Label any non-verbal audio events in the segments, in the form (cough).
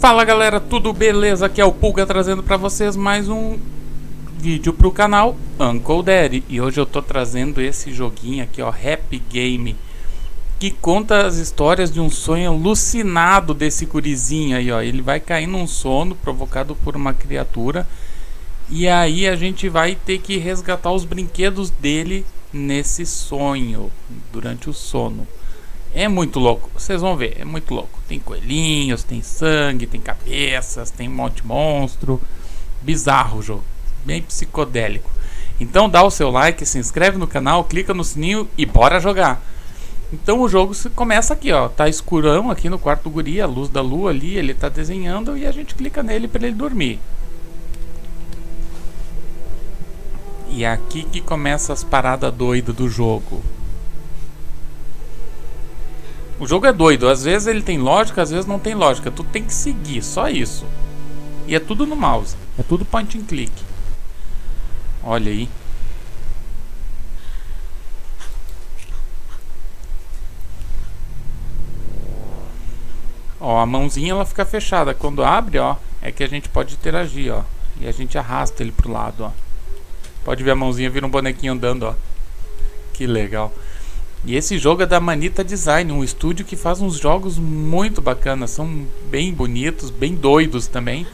Fala galera, tudo beleza? Aqui é o Pulga trazendo para vocês mais um vídeo pro canal Uncle Daddy. E hoje eu tô trazendo esse joguinho aqui ó, Happy Game Que conta as histórias de um sonho alucinado desse gurizinho aí ó. Ele vai cair num sono provocado por uma criatura. E aí a gente vai ter que resgatar os brinquedos dele nesse sonho, durante o sono é muito louco, vocês vão ver, é muito louco. Tem coelhinhos, tem sangue, tem cabeças, tem um monte de monstro. Bizarro o jogo, bem psicodélico. Então dá o seu like, se inscreve no canal, clica no sininho e bora jogar. Então o jogo começa aqui, ó, tá escurão aqui no quarto do guri, a luz da lua ali, ele tá desenhando e a gente clica nele para ele dormir. E é aqui que começa as paradas doidas do jogo. O jogo é doido, às vezes ele tem lógica, às vezes não tem lógica. Tu tem que seguir, só isso. E é tudo no mouse, é tudo point and click. Olha aí. Ó, a mãozinha ela fica fechada. Quando abre, ó, é que a gente pode interagir, ó. E a gente arrasta ele pro lado, ó. Pode ver a mãozinha vira um bonequinho andando, ó. Que legal. E esse jogo é da Manita Design, um estúdio que faz uns jogos muito bacanas, são bem bonitos, bem doidos também,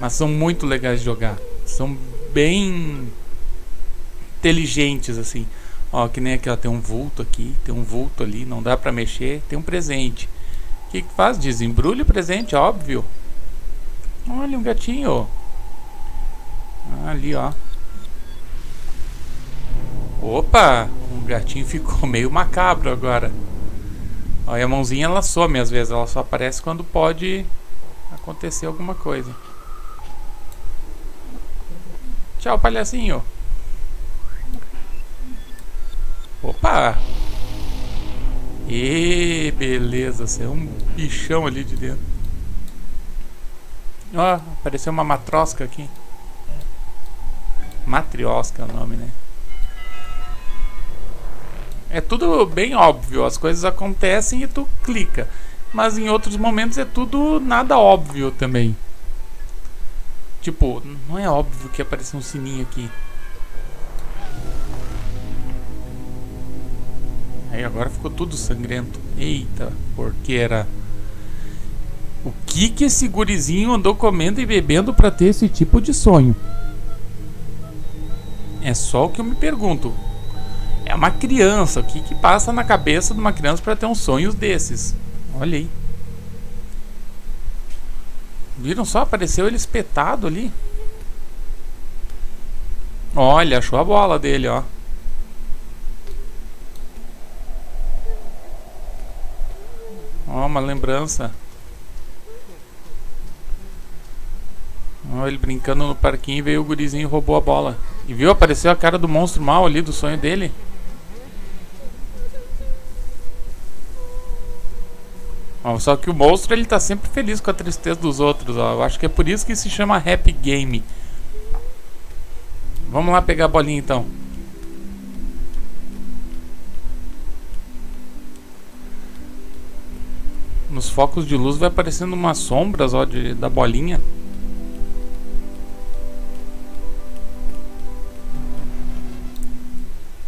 mas são muito legais de jogar. São bem inteligentes assim. Ó, que nem aqui, ó, tem um vulto aqui, tem um vulto ali, não dá pra mexer, tem um presente. O que, que faz? Desembrulha o presente, óbvio. Olha um gatinho. Ah, ali, ó. Opa! O gatinho ficou (laughs) meio macabro agora. Olha, a mãozinha ela some às vezes, ela só aparece quando pode acontecer alguma coisa. Tchau, palhacinho. Opa! E beleza, você é um bichão ali de dentro. Ó, apareceu uma matrosca aqui. Matriosca é o nome, né? É tudo bem óbvio, as coisas acontecem e tu clica. Mas em outros momentos é tudo nada óbvio também. Tipo, não é óbvio que apareceu um sininho aqui. Aí agora ficou tudo sangrento. Eita, porque era. O que que esse gurizinho andou comendo e bebendo para ter esse tipo de sonho? É só o que eu me pergunto. Uma criança. O que, que passa na cabeça de uma criança para ter uns sonhos desses? Olha aí. Viram só? Apareceu ele espetado ali. Olha, achou a bola dele, ó. Ó, uma lembrança. Ó, ele brincando no parquinho veio o gurizinho e roubou a bola. E viu? Apareceu a cara do monstro mal ali do sonho dele. Só que o monstro ele tá sempre feliz com a tristeza dos outros, ó. Eu acho que é por isso que se chama Happy Game. Vamos lá pegar a bolinha então. Nos focos de luz vai aparecendo umas sombras ó, de, da bolinha.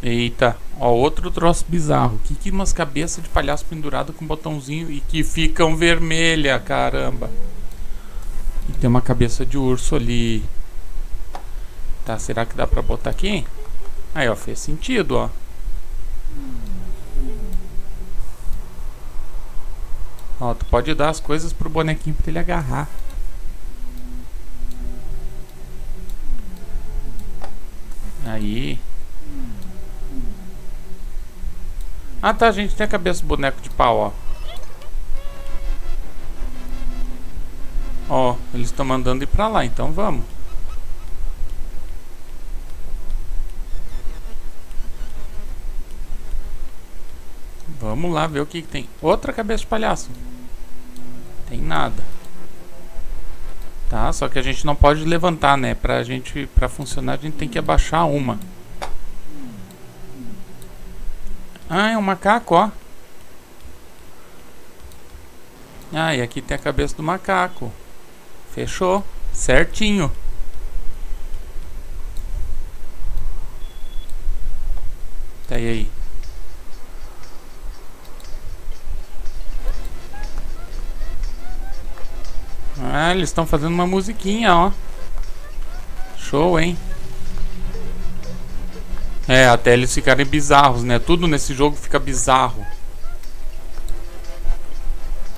Eita, ó, outro troço bizarro. Que que umas cabeças de palhaço pendurado com botãozinho e que ficam vermelha, caramba. E tem uma cabeça de urso ali. Tá, será que dá pra botar aqui? Aí, ó, fez sentido, ó. Ó, tu pode dar as coisas pro bonequinho pra ele agarrar. Aí. Ah tá, gente, tem a cabeça do boneco de pau, ó. Ó, eles estão mandando ir pra lá, então vamos. Vamos lá ver o que, que tem. Outra cabeça de palhaço. Tem nada. Tá, só que a gente não pode levantar, né? Pra gente, pra funcionar, a gente tem que abaixar uma. Ah, é um macaco, ó. Ah, e aqui tem a cabeça do macaco. Fechou. Certinho. Tá aí aí. Ah, eles estão fazendo uma musiquinha, ó. Show, hein? É, até eles ficarem bizarros, né? Tudo nesse jogo fica bizarro.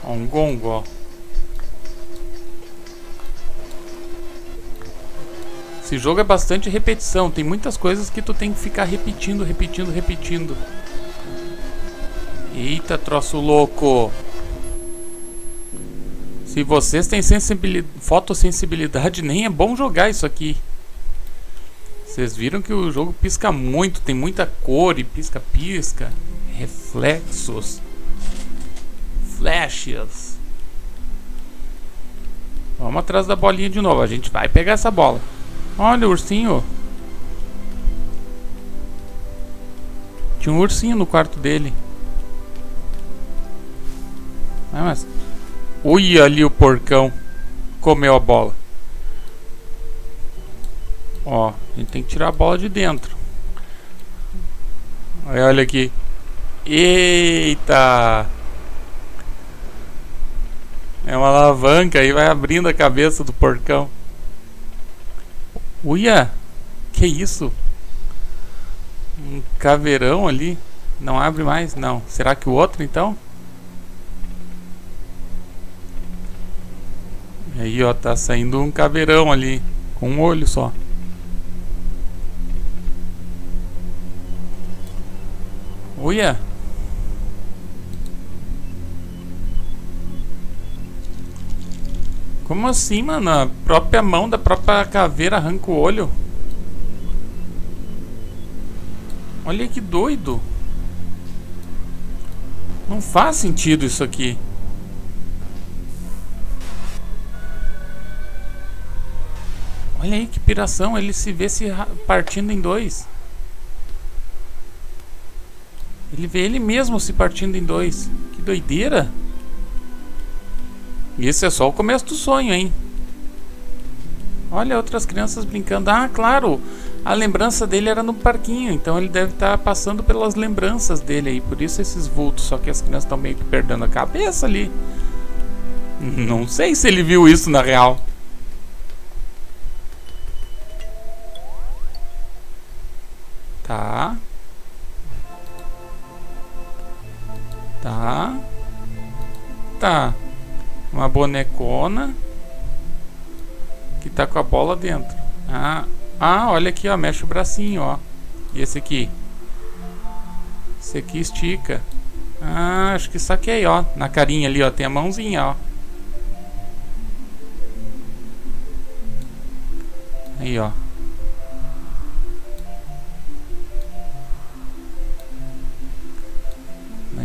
Ó, um gongo, ó. Esse jogo é bastante repetição. Tem muitas coisas que tu tem que ficar repetindo, repetindo, repetindo. Eita, troço louco. Se vocês têm sensibilidade, fotossensibilidade, nem é bom jogar isso aqui. Vocês viram que o jogo pisca muito, tem muita cor e pisca-pisca, reflexos, flashes. Vamos atrás da bolinha de novo, a gente vai pegar essa bola. Olha o ursinho. Tinha um ursinho no quarto dele. Ah, mas Ui, ali o porcão. Comeu a bola. Ó, a gente tem que tirar a bola de dentro. Aí, olha aqui. Eita! É uma alavanca e vai abrindo a cabeça do porcão. Uia! Que isso? Um caveirão ali. Não abre mais? Não. Será que o outro então? Aí, ó, tá saindo um caveirão ali, com um olho só. Uia! Como assim, mano? A própria mão da própria caveira arranca o olho? Olha que doido. Não faz sentido isso aqui. Olha aí que piração, ele se vê se partindo em dois. Ele vê ele mesmo se partindo em dois. Que doideira. E esse é só o começo do sonho, hein? Olha outras crianças brincando. Ah, claro, a lembrança dele era no parquinho, então ele deve estar tá passando pelas lembranças dele aí. Por isso esses vultos, só que as crianças estão meio que perdendo a cabeça ali. Não sei se ele viu isso na real. Tá. Tá. Tá. Uma bonecona. Que tá com a bola dentro. Ah, ah, olha aqui, ó. Mexe o bracinho, ó. E esse aqui? Esse aqui estica. Ah, acho que saquei, ó. Na carinha ali, ó. Tem a mãozinha, ó. Aí, ó.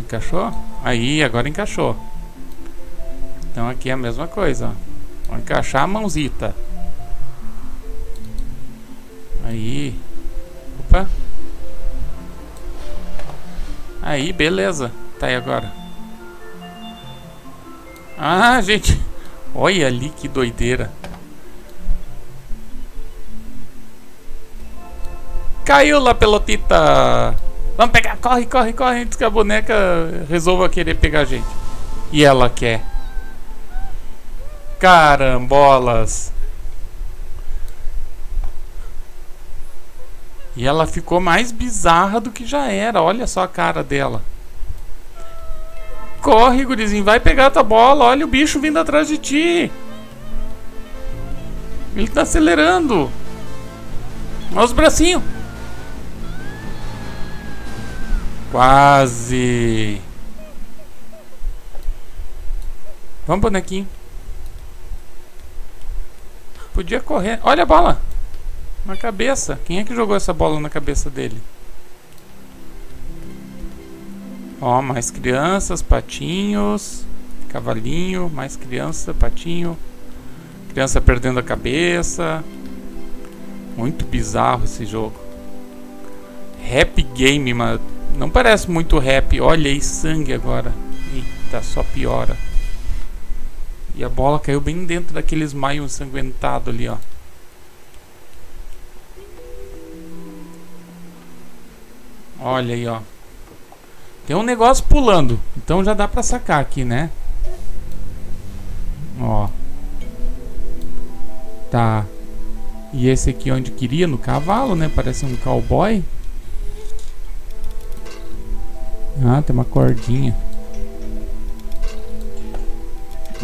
Encaixou? Aí, agora encaixou. Então aqui é a mesma coisa, ó. Vou encaixar a mãozita. Aí. Opa. Aí, beleza. Tá aí agora. Ah, (laughs) gente. Olha ali que doideira. Caiu lá, pelotita. Vamos pegar, corre, corre, corre, antes que a boneca resolva querer pegar a gente. E ela quer. Carambolas. E ela ficou mais bizarra do que já era. Olha só a cara dela. Corre, gurizinho. Vai pegar a tua bola. Olha o bicho vindo atrás de ti. Ele tá acelerando. Olha os bracinhos. Quase. Vamos, bonequinho. Podia correr. Olha a bola. Na cabeça. Quem é que jogou essa bola na cabeça dele? Ó, mais crianças, patinhos. Cavalinho, mais criança, patinho. Criança perdendo a cabeça. Muito bizarro esse jogo. Rap game, mano. Não parece muito rap. Olha aí, sangue agora. Eita, só piora. E a bola caiu bem dentro daqueles maio ensanguentado ali, ó. Olha aí, ó. Tem um negócio pulando. Então já dá pra sacar aqui, né? Ó. Tá. E esse aqui onde queria, no cavalo, né? Parece um cowboy. Ah, tem uma cordinha.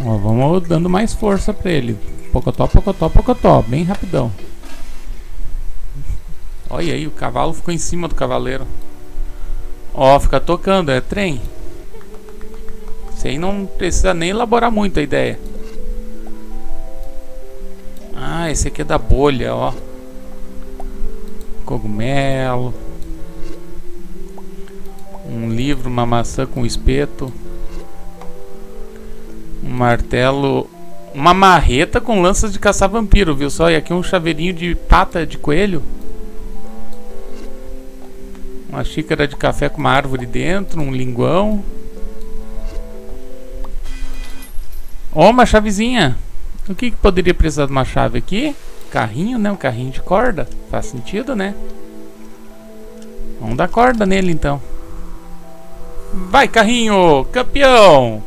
Ó, vamos dando mais força pra ele. Pocotó, pocotó, pocotó. Bem rapidão. Olha aí, o cavalo ficou em cima do cavaleiro. Ó, fica tocando, é trem. Isso aí não precisa nem elaborar muito a ideia. Ah, esse aqui é da bolha, ó. Cogumelo. Um livro, uma maçã com espeto. Um martelo. Uma marreta com lanças de caçar vampiro, viu só? E aqui um chaveirinho de pata de coelho. Uma xícara de café com uma árvore dentro, um linguão. Ó, oh, uma chavezinha. O que, que poderia precisar de uma chave aqui? Carrinho, né? Um carrinho de corda. Faz sentido, né? Vamos dar corda nele, então. Vai, carrinho! Campeão!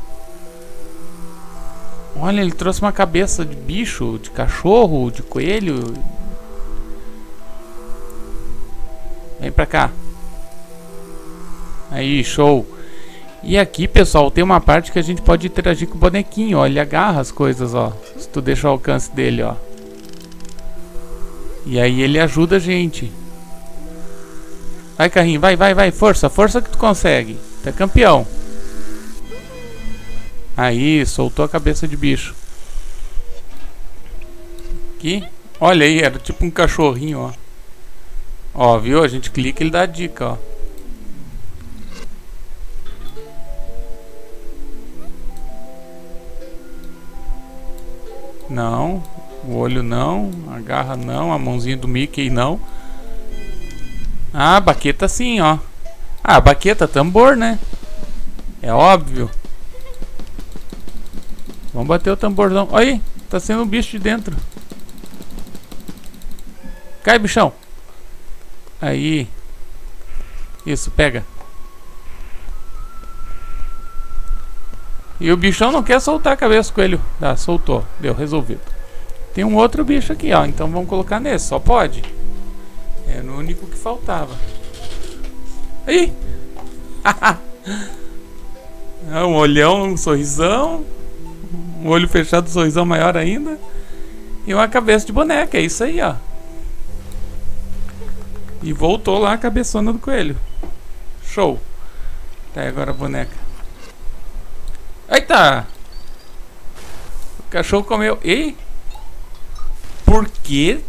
Olha, ele trouxe uma cabeça de bicho, de cachorro, de coelho. Vem pra cá. Aí, show. E aqui, pessoal, tem uma parte que a gente pode interagir com o bonequinho, ó. Ele agarra as coisas, ó. Se tu deixa o alcance dele, ó. E aí ele ajuda a gente. Vai, carrinho, vai, vai, vai. Força, força que tu consegue. É campeão. Aí, soltou a cabeça de bicho. Aqui. Olha aí, era tipo um cachorrinho, ó. Ó, viu? A gente clica e ele dá a dica, ó. Não. O olho não. A garra não. A mãozinha do Mickey não. Ah, baqueta sim, ó. Ah, baqueta, tambor, né? É óbvio. Vamos bater o tamborzão. Olha aí, tá sendo um bicho de dentro. Cai, bichão. Aí. Isso, pega. E o bichão não quer soltar a cabeça coelho. Ah, soltou. Deu, resolvido. Tem um outro bicho aqui, ó. Então vamos colocar nesse. Só pode. Era o único que faltava. Aí! (laughs) é um olhão, um sorrisão. Um olho fechado, um sorrisão maior ainda. E uma cabeça de boneca. É isso aí, ó. E voltou lá a cabeçona do coelho. Show. Tá, agora a boneca. Eita! O cachorro comeu. Ei! Por que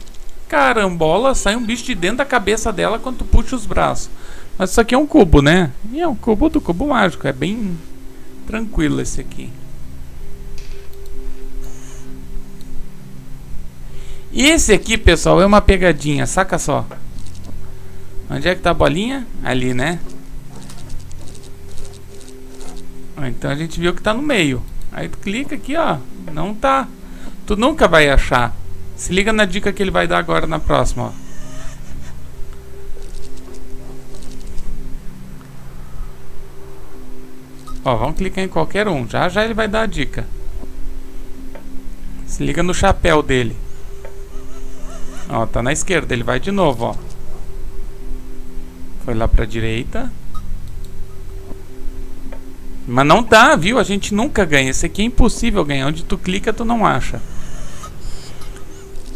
carambola sai um bicho de dentro da cabeça dela quando tu puxa os braços? Mas isso aqui é um cubo, né? E é um cubo do cubo mágico. É bem tranquilo esse aqui. E esse aqui, pessoal, é uma pegadinha. Saca só. Onde é que tá a bolinha? Ali, né? Então a gente viu que tá no meio. Aí tu clica aqui, ó. Não tá. Tu nunca vai achar. Se liga na dica que ele vai dar agora na próxima, ó. Ó, vamos clicar em qualquer um. Já já ele vai dar a dica. Se liga no chapéu dele. Ó, tá na esquerda. Ele vai de novo, ó. Foi lá pra direita. Mas não dá, viu? A gente nunca ganha. Esse aqui é impossível ganhar. Onde tu clica, tu não acha.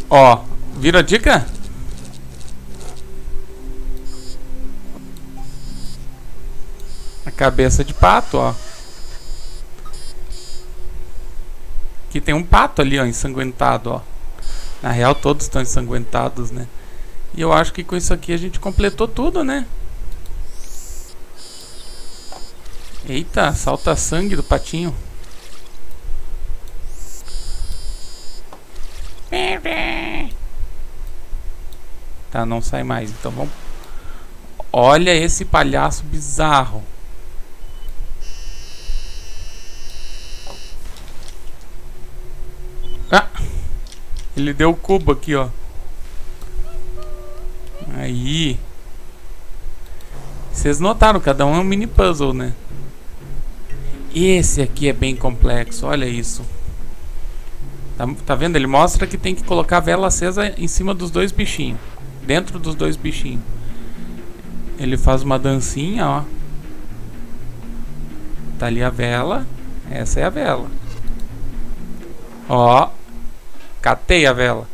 Ó, vira a dica? Cabeça de pato, ó. Aqui tem um pato ali, ó, ensanguentado, ó. Na real, todos estão ensanguentados, né? E eu acho que com isso aqui a gente completou tudo, né? Eita, salta sangue do patinho. Tá, não sai mais. Então vamos. Olha esse palhaço bizarro. Ele deu o cubo aqui, ó. Aí. Vocês notaram, cada um é um mini puzzle, né? Esse aqui é bem complexo, olha isso. Tá, tá vendo? Ele mostra que tem que colocar a vela acesa em cima dos dois bichinhos. Dentro dos dois bichinhos. Ele faz uma dancinha, ó. Tá ali a vela. Essa é a vela. Ó. Catei a vela.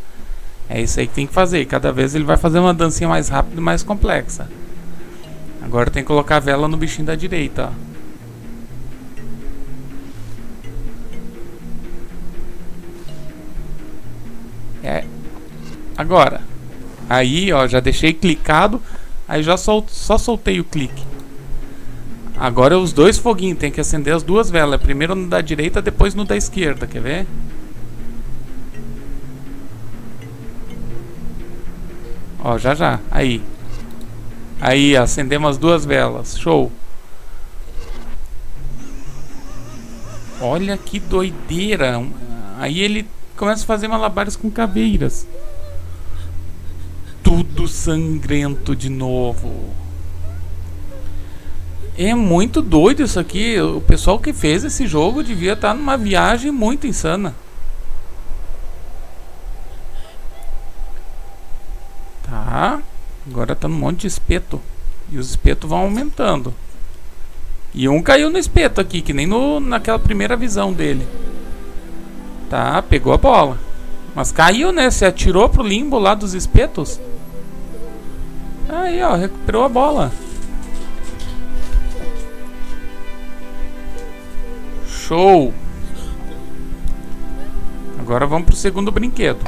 É isso aí que tem que fazer. Cada vez ele vai fazer uma dancinha mais rápida e mais complexa. Agora tem que colocar a vela no bichinho da direita, ó. É. Agora. Aí, ó, já deixei clicado. Aí já sol, só soltei o clique. Agora os dois foguinhos, tem que acender as duas velas. Primeiro no da direita, depois no da esquerda, quer ver? Ó, já já, aí. Aí, acendemos as duas velas, show. Olha que doideira. Aí ele começa a fazer malabares com caveiras. Tudo sangrento de novo. É muito doido isso aqui. O pessoal que fez esse jogo devia estar numa viagem muito insana. Agora tá num monte de espeto. E os espetos vão aumentando. E um caiu no espeto aqui, que nem no, naquela primeira visão dele. Tá, pegou a bola. Mas caiu, né? Se atirou pro limbo lá dos espetos. Aí, ó, recuperou a bola. Show! Agora vamos pro segundo brinquedo.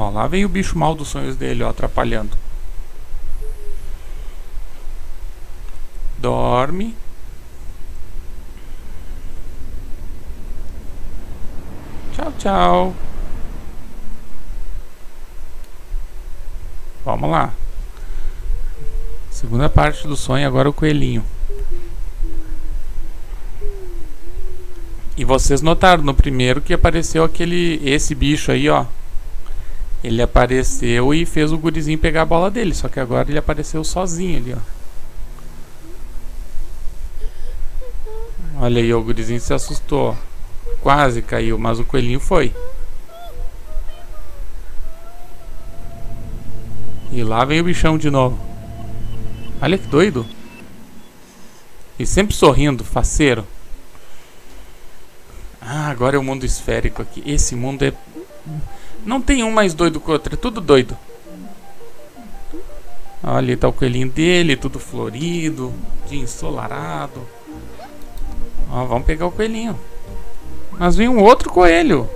Ó, lá vem o bicho mal dos sonhos dele, ó, atrapalhando. Dorme. Tchau, tchau. Vamos lá. Segunda parte do sonho, agora o coelhinho. E vocês notaram no primeiro que apareceu aquele esse bicho aí, ó. Ele apareceu e fez o gurizinho pegar a bola dele, só que agora ele apareceu sozinho ali, ó. Olha aí, o gurizinho se assustou. Quase caiu, mas o coelhinho foi. E lá vem o bichão de novo. Olha que doido. E sempre sorrindo, faceiro. Ah, agora é o mundo esférico aqui. Esse mundo é. Não tem um mais doido que o outro, é tudo doido. Olha, ali tá o coelhinho dele, tudo florido, dia ensolarado. Ó, vamos pegar o coelhinho. Mas vem um outro coelho.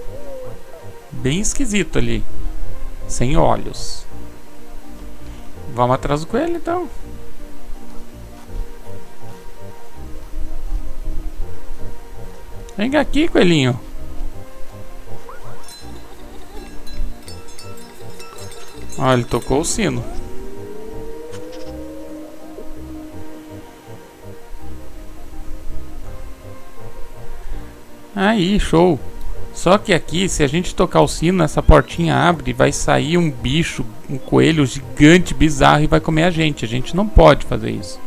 Bem esquisito ali. Sem olhos. Vamos atrás do coelho então. Vem aqui, coelhinho. Ó, ele tocou o sino. Aí, show. Só que aqui, se a gente tocar o sino, essa portinha abre e vai sair um bicho, um coelho gigante, bizarro e vai comer a gente. A gente não pode fazer isso.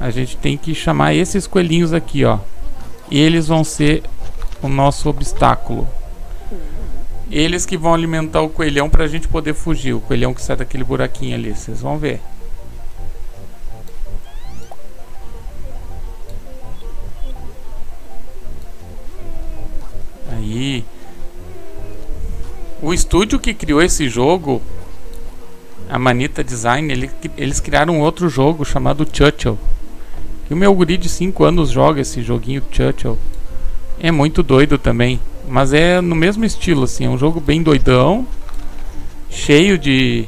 A gente tem que chamar esses coelhinhos aqui, ó eles vão ser o nosso obstáculo. Eles que vão alimentar o coelhão para a gente poder fugir. O coelhão que sai daquele buraquinho ali, vocês vão ver. Aí. O estúdio que criou esse jogo, a Manita Design, ele, eles criaram um outro jogo chamado Churchill. E o meu guri de 5 anos joga esse joguinho Churchill. É muito doido também. Mas é no mesmo estilo, assim. É um jogo bem doidão. Cheio de,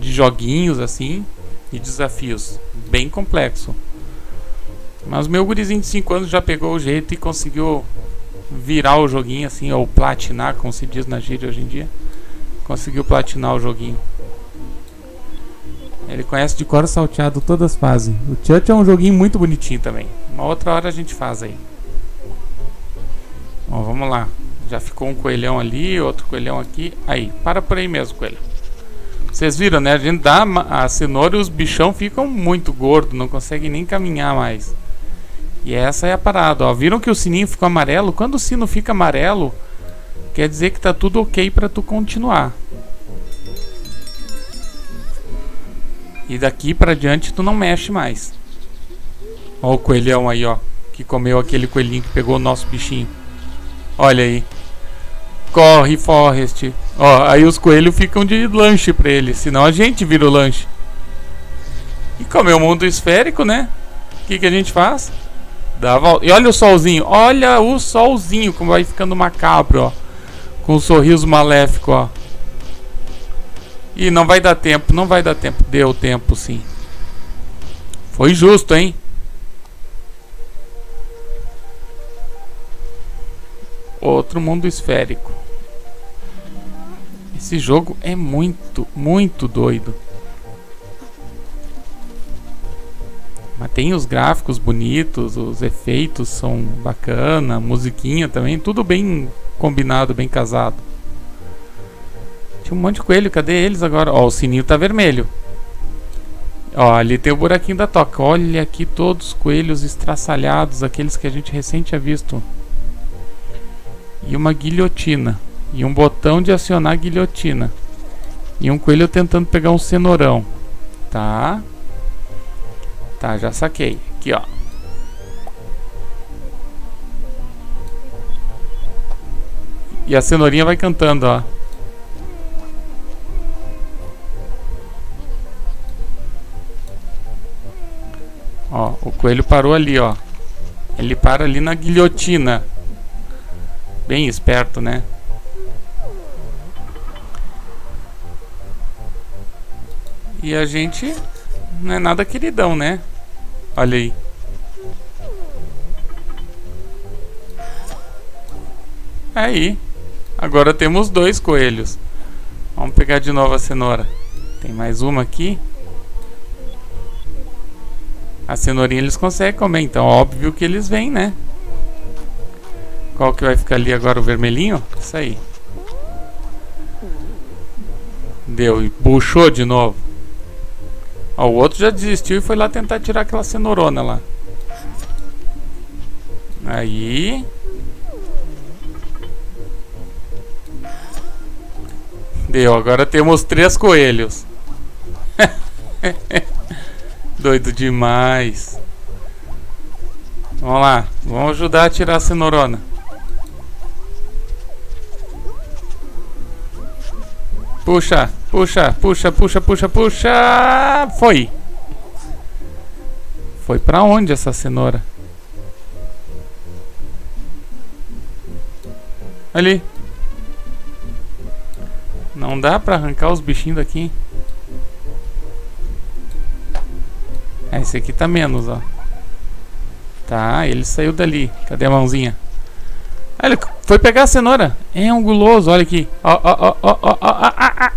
de joguinhos, assim. E desafios. Bem complexo. Mas meu gurizinho de 5 anos já pegou o jeito e conseguiu virar o joguinho, assim. Ou platinar, como se diz na gíria hoje em dia. Conseguiu platinar o joguinho. Ele conhece de cor salteado todas as fases. O Church é um joguinho muito bonitinho também. Uma outra hora a gente faz aí. Bom, vamos lá. Já ficou um coelhão ali, outro coelhão aqui. Aí, para por aí mesmo, coelho. Vocês viram, né? A gente dá a cenoura e os bichão ficam muito gordos, não conseguem nem caminhar mais. E essa é a parada, ó. Viram que o sininho ficou amarelo? Quando o sino fica amarelo, quer dizer que tá tudo ok para tu continuar. E daqui para diante tu não mexe mais. Ó o coelhão aí, ó, que comeu aquele coelhinho que pegou o nosso bichinho. Olha aí. Corre, Forrest. Ó, aí os coelhos ficam de lanche pra ele, senão a gente vira o lanche. E como é o mundo esférico, né? O que, que a gente faz? Dá volta. E olha o solzinho, olha o solzinho como vai ficando macabro, ó. Com um sorriso maléfico, ó. E não vai dar tempo, não vai dar tempo. Deu tempo sim. Foi justo, hein? Outro mundo esférico. Esse jogo é muito, muito doido. Mas tem os gráficos bonitos, os efeitos são bacana, musiquinha também, tudo bem combinado, bem casado. Tinha um monte de coelho, cadê eles agora? Ó, o sininho tá vermelho. Ó, ali tem o buraquinho da toca. Olha aqui todos os coelhos estraçalhados, aqueles que a gente recém tinha visto. E uma guilhotina. E um botão de acionar a guilhotina. E um coelho tentando pegar um cenourão. Tá. Tá, já saquei. Aqui, ó. E a cenourinha vai cantando, ó. Ó, o coelho parou ali, ó. Ele para ali na guilhotina. Bem esperto, né? E a gente não é nada queridão, né? Olha aí. Aí. Agora temos dois coelhos. Vamos pegar de novo a cenoura. Tem mais uma aqui. A cenourinha eles conseguem comer, então óbvio que eles vêm, né? Qual que vai ficar ali agora, o vermelhinho? Isso aí. Deu, e puxou de novo. Ó, o outro já desistiu e foi lá tentar tirar aquela cenourona lá. Aí. Deu, agora temos três coelhos. (laughs) Doido demais. Vamos lá, vamos ajudar a tirar a cenourona. Puxa, puxa, puxa, puxa, puxa, puxa. Foi. Foi pra onde essa cenoura? Ali. Não dá pra arrancar os bichinhos daqui. É, esse aqui tá menos, ó. Tá, ele saiu dali. Cadê a mãozinha? Ah, ele foi pegar a cenoura. É um guloso, olha aqui. Ó, ó, ó, ó, ó, ó, ó,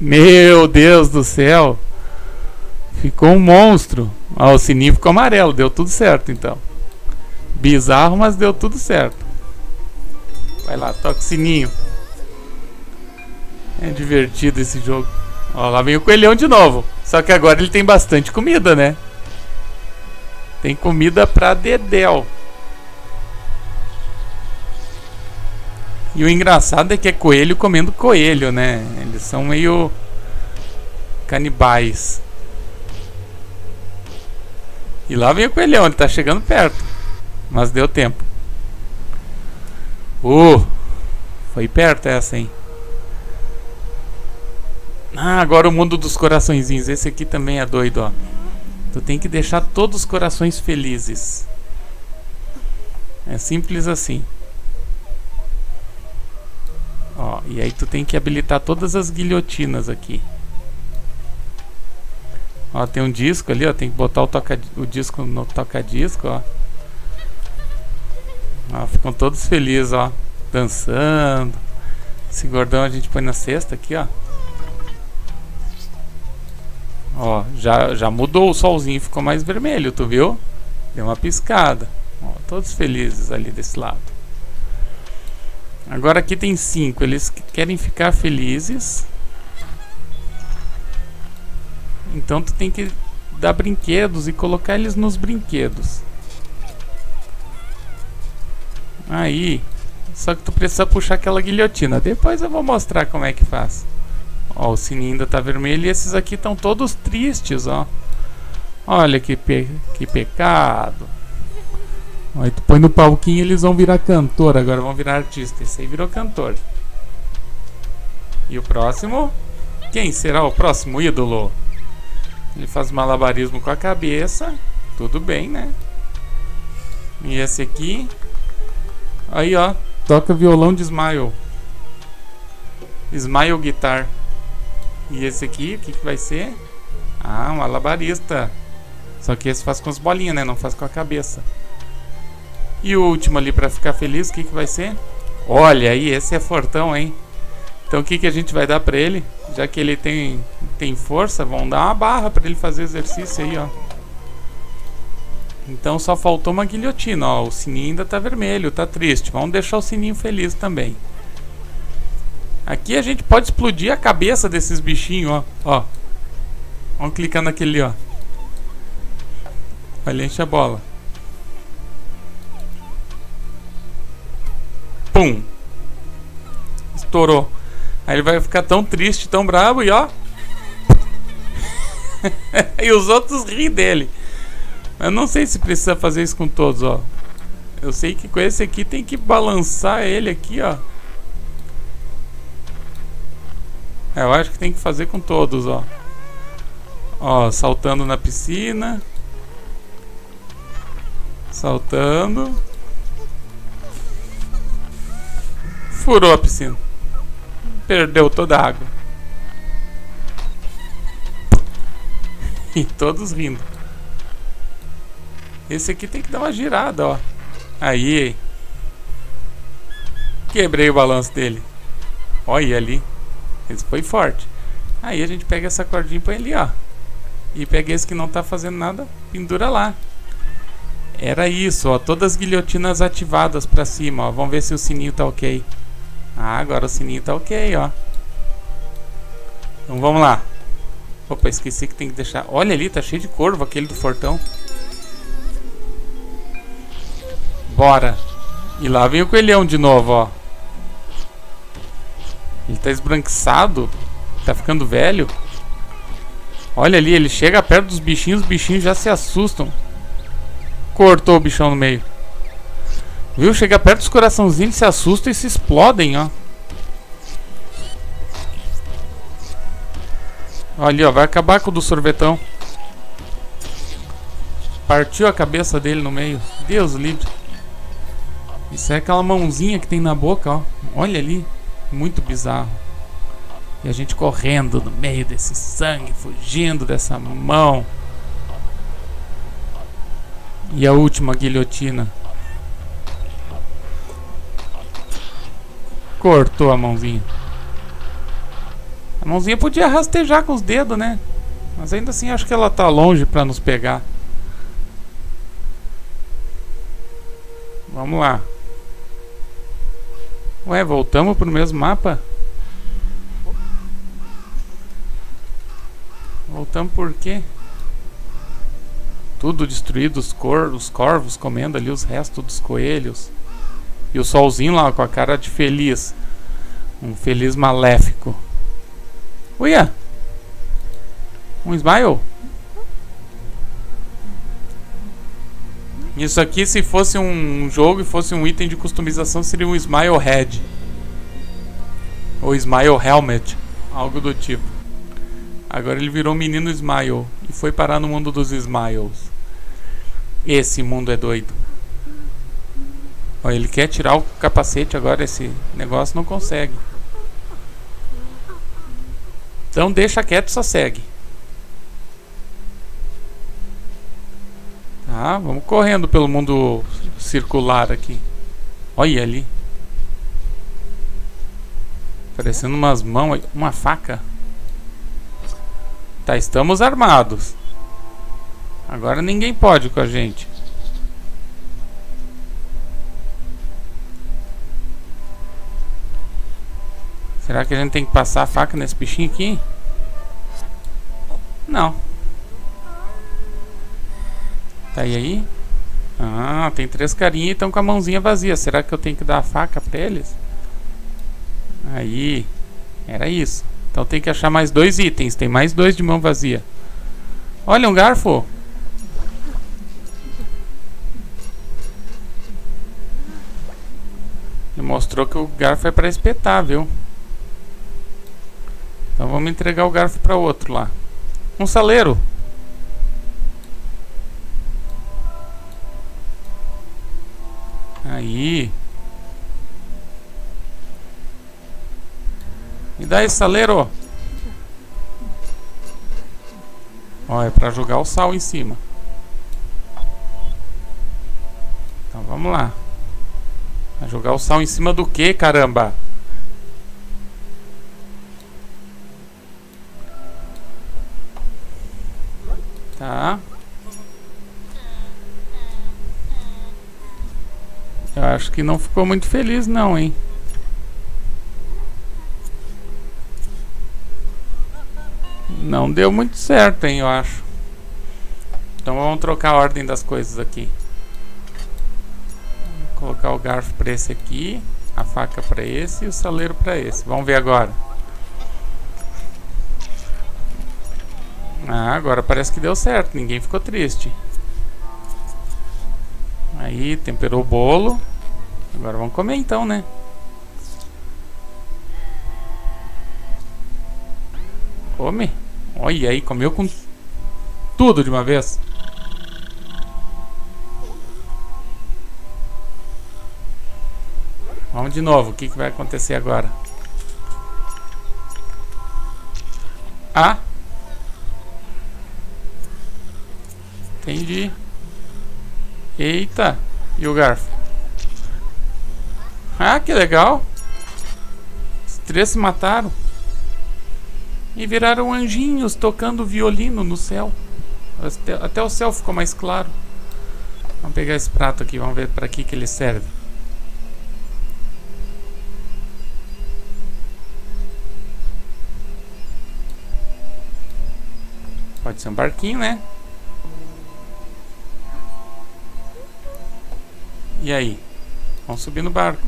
Meu Deus do céu. Ficou um monstro. Ó, o sininho ficou amarelo. Deu tudo certo, então. Bizarro, mas deu tudo certo. Vai lá, toca o sininho. É divertido esse jogo. Ó, lá vem o coelhão de novo. Só que agora ele tem bastante comida, né? Tem comida pra dedéu. E o engraçado é que é coelho comendo coelho, né? Eles são meio canibais. E lá vem o coelhão, ele tá chegando perto. Mas deu tempo. Uh, foi perto essa, hein? Ah, agora o mundo dos coraçõezinhos. Esse aqui também é doido, ó. Tu tem que deixar todos os corações felizes. É simples assim. Ó, e aí tu tem que habilitar todas as guilhotinas aqui. Ó, tem um disco ali, ó, tem que botar o, toca, o disco no toca-disco, ó. ó. Ficam todos felizes, ó, dançando. Esse gordão a gente põe na cesta aqui, ó. Ó, já, já mudou o solzinho, ficou mais vermelho, tu viu? Deu uma piscada. Ó, todos felizes ali desse lado. Agora aqui tem cinco. Eles querem ficar felizes. Então tu tem que dar brinquedos e colocar eles nos brinquedos. Aí. Só que tu precisa puxar aquela guilhotina. Depois eu vou mostrar como é que faz. Ó, o sininho ainda tá vermelho e esses aqui estão todos tristes, ó. Olha que, pe que pecado. Aí tu põe no palquinho eles vão virar cantor, agora vão virar artista. Esse aí virou cantor. E o próximo? Quem será o próximo ídolo? Ele faz malabarismo com a cabeça. Tudo bem, né? E esse aqui? Aí, ó. Toca violão de Smile. Smile Guitar. E esse aqui, o que, que vai ser? Ah, um malabarista. Só que esse faz com as bolinhas, né? Não faz com a cabeça. E o último ali para ficar feliz, o que, que vai ser? Olha aí, esse é fortão, hein? Então o que, que a gente vai dar para ele? Já que ele tem, tem força, vamos dar uma barra para ele fazer exercício aí, ó. Então só faltou uma guilhotina, ó. O sininho ainda tá vermelho, tá triste. Vamos deixar o sininho feliz também. Aqui a gente pode explodir a cabeça desses bichinhos, ó. ó. Vamos clicar naquele, ó. Olha, enche a bola. Pum. Estourou. Aí ele vai ficar tão triste, tão bravo e ó. (laughs) e os outros riem dele. Eu não sei se precisa fazer isso com todos, ó. Eu sei que com esse aqui tem que balançar ele aqui, ó. É, eu acho que tem que fazer com todos, ó. Ó, saltando na piscina. Saltando. Furou a piscina. Perdeu toda a água. E todos rindo. Esse aqui tem que dar uma girada, ó. Aí. Quebrei o balanço dele. Olha ali. Esse foi forte. Aí a gente pega essa cordinha e põe ali, ó. E pega esse que não tá fazendo nada, pendura lá. Era isso, ó. Todas as guilhotinas ativadas pra cima, ó. Vamos ver se o sininho tá ok. Ah, agora o sininho tá ok, ó. Então vamos lá. Opa, esqueci que tem que deixar. Olha ali, tá cheio de corvo aquele do fortão. Bora. E lá vem o coelhão de novo, ó. Ele tá esbranquiçado. Tá ficando velho. Olha ali, ele chega perto dos bichinhos, os bichinhos já se assustam. Cortou o bichão no meio. Viu? Chega perto dos coraçãozinhos, se assustam e se explodem, ó. Olha, ó, vai acabar com o do sorvetão. Partiu a cabeça dele no meio. Deus livre. Isso é aquela mãozinha que tem na boca, ó. Olha ali. Muito bizarro. E a gente correndo no meio desse sangue, fugindo dessa mão. E a última guilhotina. Cortou a mãozinha. A mãozinha podia rastejar com os dedos, né? Mas ainda assim acho que ela tá longe para nos pegar. Vamos lá. Ué, voltamos pro mesmo mapa? Voltamos por quê? Tudo destruído, os, cor, os corvos comendo ali os restos dos coelhos. E o solzinho lá com a cara de feliz. Um feliz maléfico. Uia! Um smile? Isso aqui, se fosse um jogo e fosse um item de customização, seria um Smile Head. Ou Smile Helmet. Algo do tipo. Agora ele virou menino Smile. E foi parar no mundo dos Smiles. Esse mundo é doido. Ó, ele quer tirar o capacete agora, esse negócio não consegue. Então deixa quieto, só segue. Tá, vamos correndo pelo mundo circular aqui. Olha ali. Parecendo umas mãos, uma faca. Tá, estamos armados. Agora ninguém pode com a gente. Será que a gente tem que passar a faca nesse bichinho aqui? Não. Tá aí? Ah, tem três carinhas e estão com a mãozinha vazia. Será que eu tenho que dar a faca pra eles? Aí. Era isso. Então tem que achar mais dois itens. Tem mais dois de mão vazia. Olha, um garfo. Ele mostrou que o garfo é para espetar, viu? Então vamos entregar o garfo para outro lá. Um saleiro. Aí. Me dá esse saleiro. Ó, é pra jogar o sal em cima. Então vamos lá. Vai jogar o sal em cima do que, caramba? Tá. Eu acho que não ficou muito feliz não, hein? Não deu muito certo, hein, eu acho. Então vamos trocar a ordem das coisas aqui. Vou colocar o garfo para esse aqui, a faca para esse e o saleiro para esse. Vamos ver agora. Ah, agora parece que deu certo, ninguém ficou triste. Aí, temperou o bolo. Agora vamos comer então, né? Come. Olha aí, comeu com tudo de uma vez. Vamos de novo. O que, que vai acontecer agora? Ah. Entendi. Eita. E o garfo? Ah, que legal. Os três se mataram. E viraram anjinhos tocando violino no céu. Até, até o céu ficou mais claro. Vamos pegar esse prato aqui, vamos ver para que, que ele serve. Pode ser um barquinho, né? E aí? Vamos subir no barco.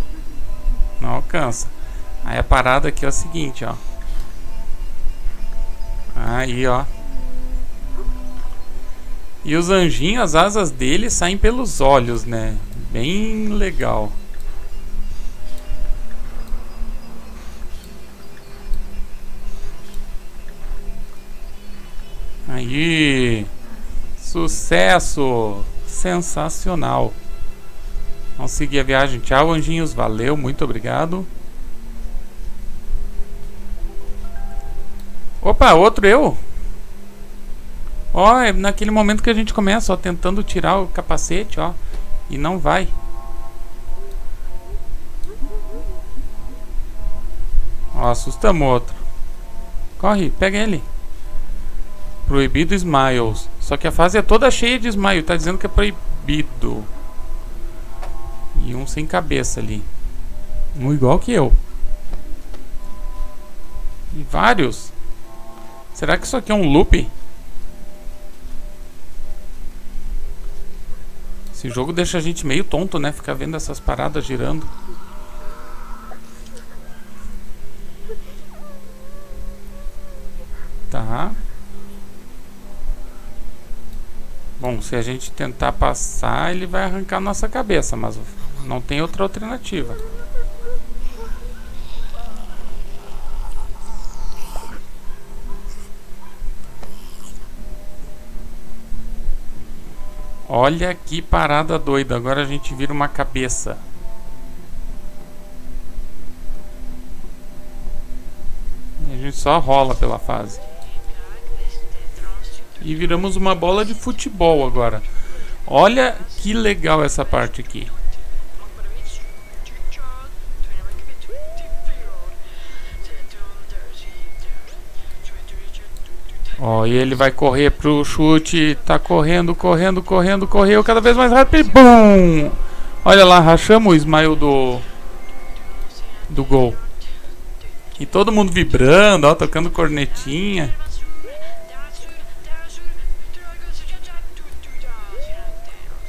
Não alcança. Aí a parada aqui é o seguinte, ó. Aí, ó. E os anjinhos, as asas dele saem pelos olhos, né? Bem legal. Aí. Sucesso! Sensacional. Vamos seguir a viagem. Tchau, anjinhos. Valeu, muito obrigado. Opa, outro eu? Ó, é naquele momento que a gente começa, ó, tentando tirar o capacete, ó. E não vai. Ó, assustamos outro. Corre, pega ele. Proibido Smiles. Só que a fase é toda cheia de smile. Tá dizendo que é proibido. E um sem cabeça ali. Um igual que eu. E vários. Será que isso aqui é um loop? Esse jogo deixa a gente meio tonto, né? Ficar vendo essas paradas girando. Tá. Bom, se a gente tentar passar, ele vai arrancar nossa cabeça, mas não tem outra alternativa. Olha que parada doida. Agora a gente vira uma cabeça. E a gente só rola pela fase. E viramos uma bola de futebol agora. Olha que legal essa parte aqui. Ó, e ele vai correr pro chute, tá correndo, correndo, correndo, correu cada vez mais rápido e BUM! Olha lá, rachamos o smile do do gol. E todo mundo vibrando, ó, tocando cornetinha.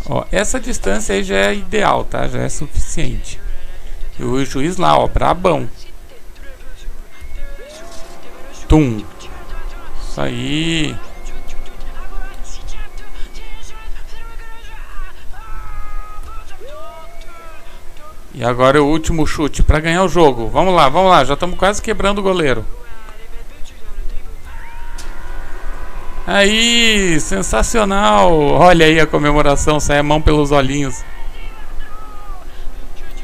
Ó, essa distância aí já é ideal, tá? Já é suficiente. E o juiz lá, ó, brabão. Tum. Isso aí. E agora é o último chute para ganhar o jogo. Vamos lá, vamos lá. Já estamos quase quebrando o goleiro. Aí, sensacional. Olha aí a comemoração. Sai a mão pelos olhinhos.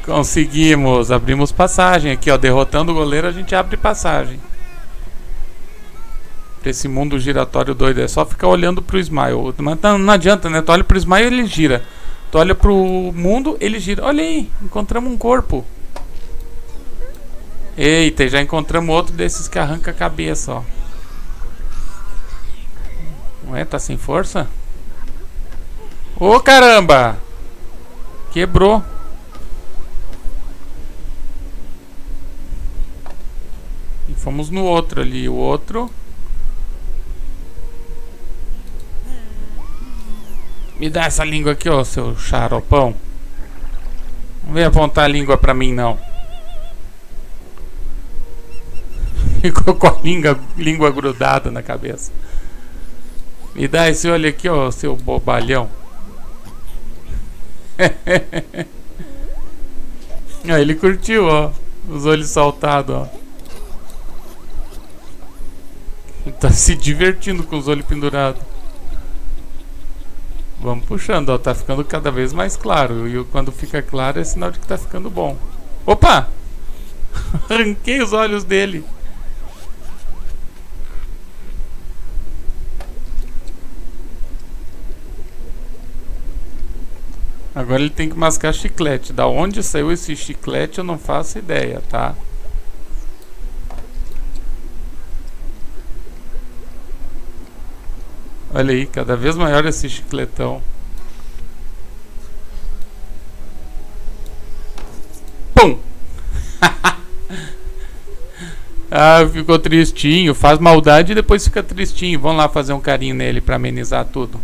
Conseguimos. Abrimos passagem aqui, ó. Derrotando o goleiro, a gente abre passagem. Esse mundo giratório doido. É só ficar olhando pro Smile. Mas não adianta, né? Tu olha pro Smile ele gira. Tu olha pro mundo, ele gira. Olha aí, encontramos um corpo. Eita, já encontramos outro desses que arranca a cabeça, ó. Ué, tá sem força? Ô oh, caramba! Quebrou. E fomos no outro ali. O outro. Me dá essa língua aqui, ó, seu xaropão. Não vem apontar a língua pra mim, não. (laughs) Ficou com a língua, língua grudada na cabeça. Me dá esse olho aqui, ó, seu bobalhão. (laughs) ah, ele curtiu, ó. Os olhos saltados, ó. Ele tá se divertindo com os olhos pendurados. Vamos puxando, ó, tá ficando cada vez mais claro. E quando fica claro é sinal de que tá ficando bom. Opa! (laughs) Arranquei os olhos dele. Agora ele tem que mascar chiclete. Da onde saiu esse chiclete eu não faço ideia, tá? Olha aí, cada vez maior esse chicletão. Pum! (laughs) ah, ficou tristinho. Faz maldade e depois fica tristinho. Vamos lá fazer um carinho nele para amenizar tudo.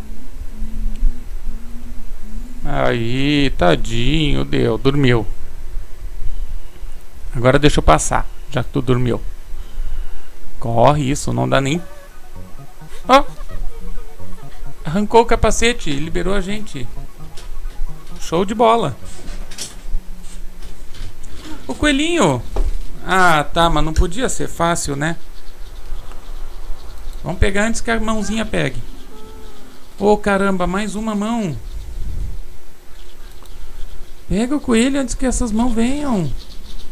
Aí, tadinho, deu, dormiu. Agora deixa eu passar, já que tu dormiu. Corre isso, não dá nem. Oh, Arrancou o capacete, liberou a gente. Show de bola. O coelhinho. Ah, tá, mas não podia ser fácil, né? Vamos pegar antes que a mãozinha pegue. Ô oh, caramba, mais uma mão. Pega o coelho antes que essas mãos venham.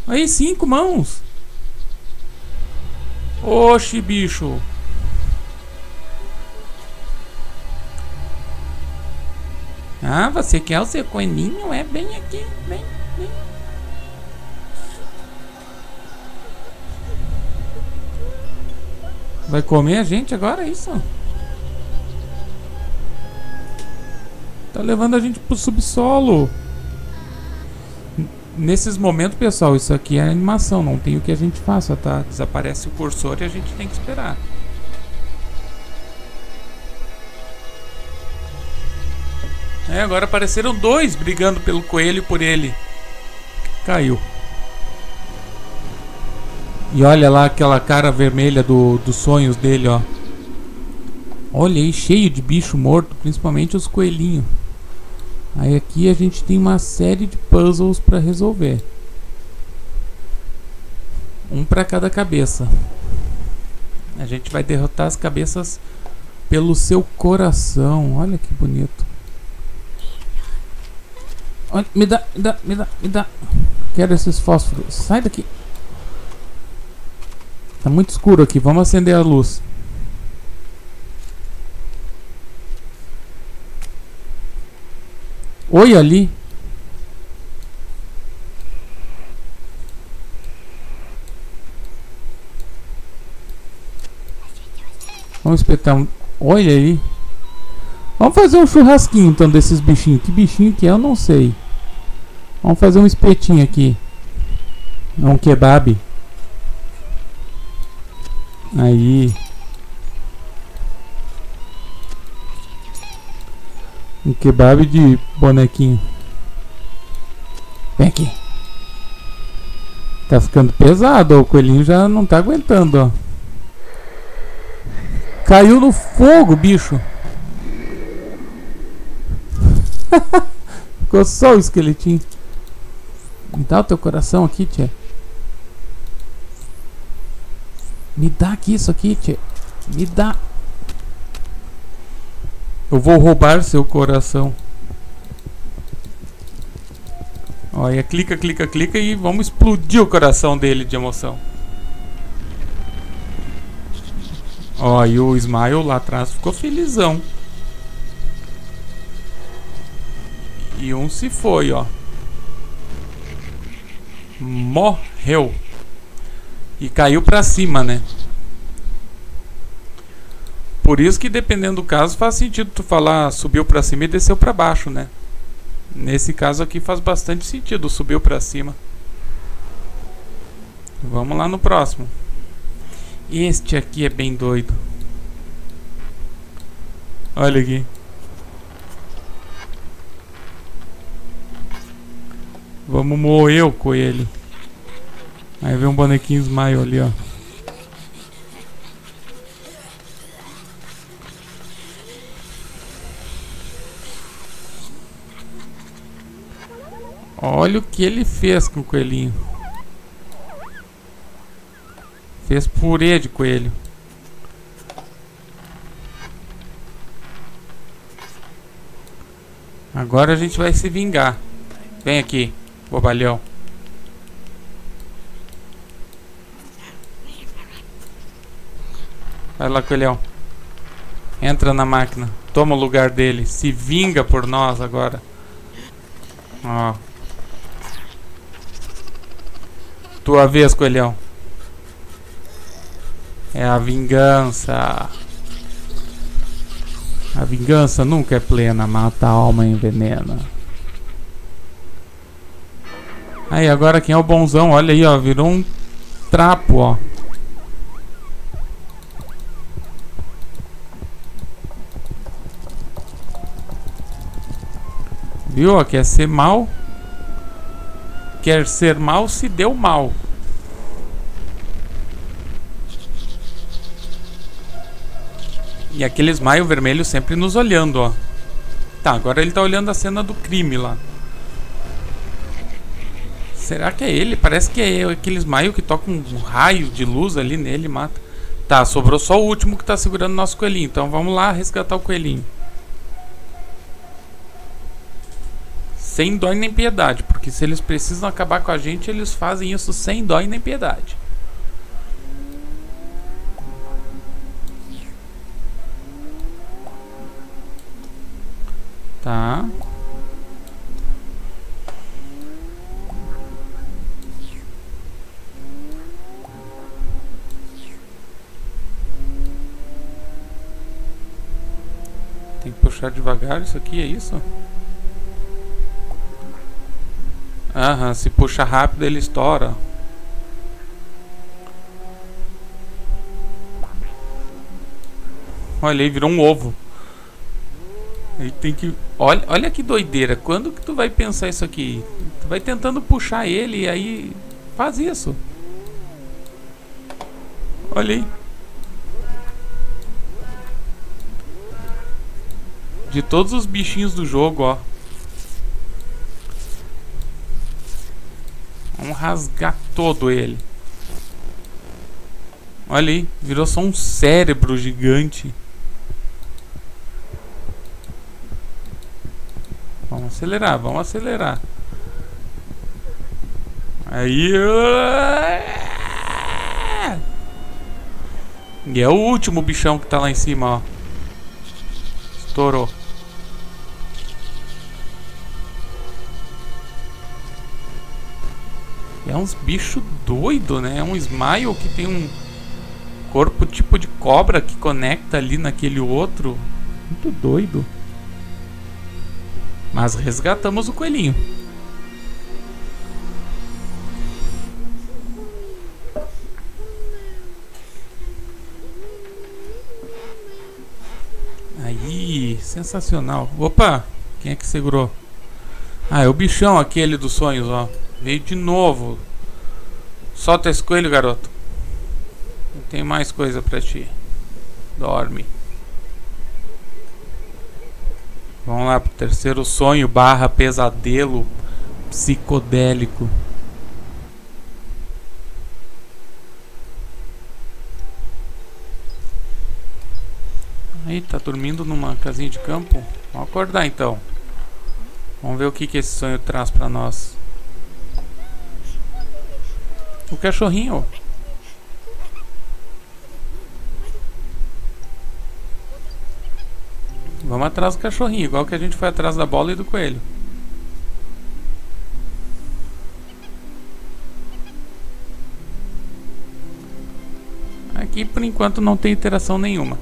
Aí, cinco mãos. Oxe, bicho. Ah, você quer o seu coelhinho? É bem aqui, bem, bem. Vai comer a gente agora, é isso? Tá levando a gente pro subsolo. Nesses momentos, pessoal, isso aqui é animação, não tem o que a gente faça, tá? Desaparece o cursor e a gente tem que esperar. É, agora apareceram dois brigando pelo coelho por ele. Caiu. E olha lá aquela cara vermelha do, dos sonhos dele, ó. Olha aí, cheio de bicho morto, principalmente os coelhinhos. Aí aqui a gente tem uma série de puzzles para resolver. Um para cada cabeça. A gente vai derrotar as cabeças pelo seu coração. Olha que bonito. Me dá, me dá, me dá, me dá. Quero esses fósforos. Sai daqui. Tá muito escuro aqui. Vamos acender a luz. Oi ali. Vamos espetar um. Olha aí. Vamos fazer um churrasquinho então desses bichinhos. Que bichinho que é, eu não sei. Vamos fazer um espetinho aqui. Um kebab. Aí. Um kebab de bonequinho. Vem aqui. Tá ficando pesado, ó. o coelhinho já não tá aguentando, ó. Caiu no fogo, bicho. (laughs) Ficou só o esqueletinho. Me dá o teu coração aqui, tia. Me dá aqui isso aqui, tia. Me dá. Eu vou roubar seu coração. Olha, clica, clica, clica e vamos explodir o coração dele de emoção. Ó, e o Smile lá atrás ficou felizão. E um se foi, ó. Morreu. E caiu pra cima, né? Por isso que dependendo do caso faz sentido tu falar subiu pra cima e desceu pra baixo, né? Nesse caso aqui faz bastante sentido, subiu pra cima. Vamos lá no próximo. Este aqui é bem doido. Olha aqui. Vamos moer o coelho. Aí vem um bonequinho Smile ali, ó. Olha o que ele fez com o coelhinho. Fez purê de coelho. Agora a gente vai se vingar. Vem aqui, bobalhão. Vai lá, coelhão. Entra na máquina. Toma o lugar dele. Se vinga por nós agora. Ó. Tua vez, coelhão. É a vingança. A vingança nunca é plena, mata a alma e envenena. Aí, agora quem é o bonzão? Olha aí, ó, virou um trapo, ó. Viu? Quer ser mal. Quer ser mal se deu mal. E aquele smile vermelho sempre nos olhando, ó. Tá, agora ele tá olhando a cena do crime lá. Será que é ele? Parece que é aquele smile que toca um raio de luz ali nele e mata. Tá, sobrou só o último que tá segurando nosso coelhinho. Então vamos lá resgatar o coelhinho. Sem dó nem piedade, porque se eles precisam acabar com a gente, eles fazem isso sem dó nem piedade. Tá. Puxar devagar isso aqui, é isso? Aham, se puxa rápido ele estoura. Olha aí, virou um ovo. Aí tem que. Olha, olha que doideira. Quando que tu vai pensar isso aqui? Tu vai tentando puxar ele e aí faz isso. Olha aí. De todos os bichinhos do jogo, ó. Vamos rasgar todo ele. Olha aí, virou só um cérebro gigante. Vamos acelerar, vamos acelerar. Aí. E é o último bichão que tá lá em cima, ó. Estourou. É uns bicho doido, né? É um Smile que tem um corpo tipo de cobra que conecta ali naquele outro. Muito doido. Mas resgatamos o coelhinho. Aí, sensacional. Opa, quem é que segurou? Ah, é o bichão aquele dos sonhos, ó. Veio de novo. Solta esse coelho, garoto. Não tem mais coisa pra ti. Dorme. Vamos lá pro terceiro sonho barra pesadelo psicodélico. Aí, tá dormindo numa casinha de campo? Vamos acordar então. Vamos ver o que, que esse sonho traz pra nós. O cachorrinho. Vamos atrás do cachorrinho, igual que a gente foi atrás da bola e do coelho. Aqui por enquanto não tem interação nenhuma.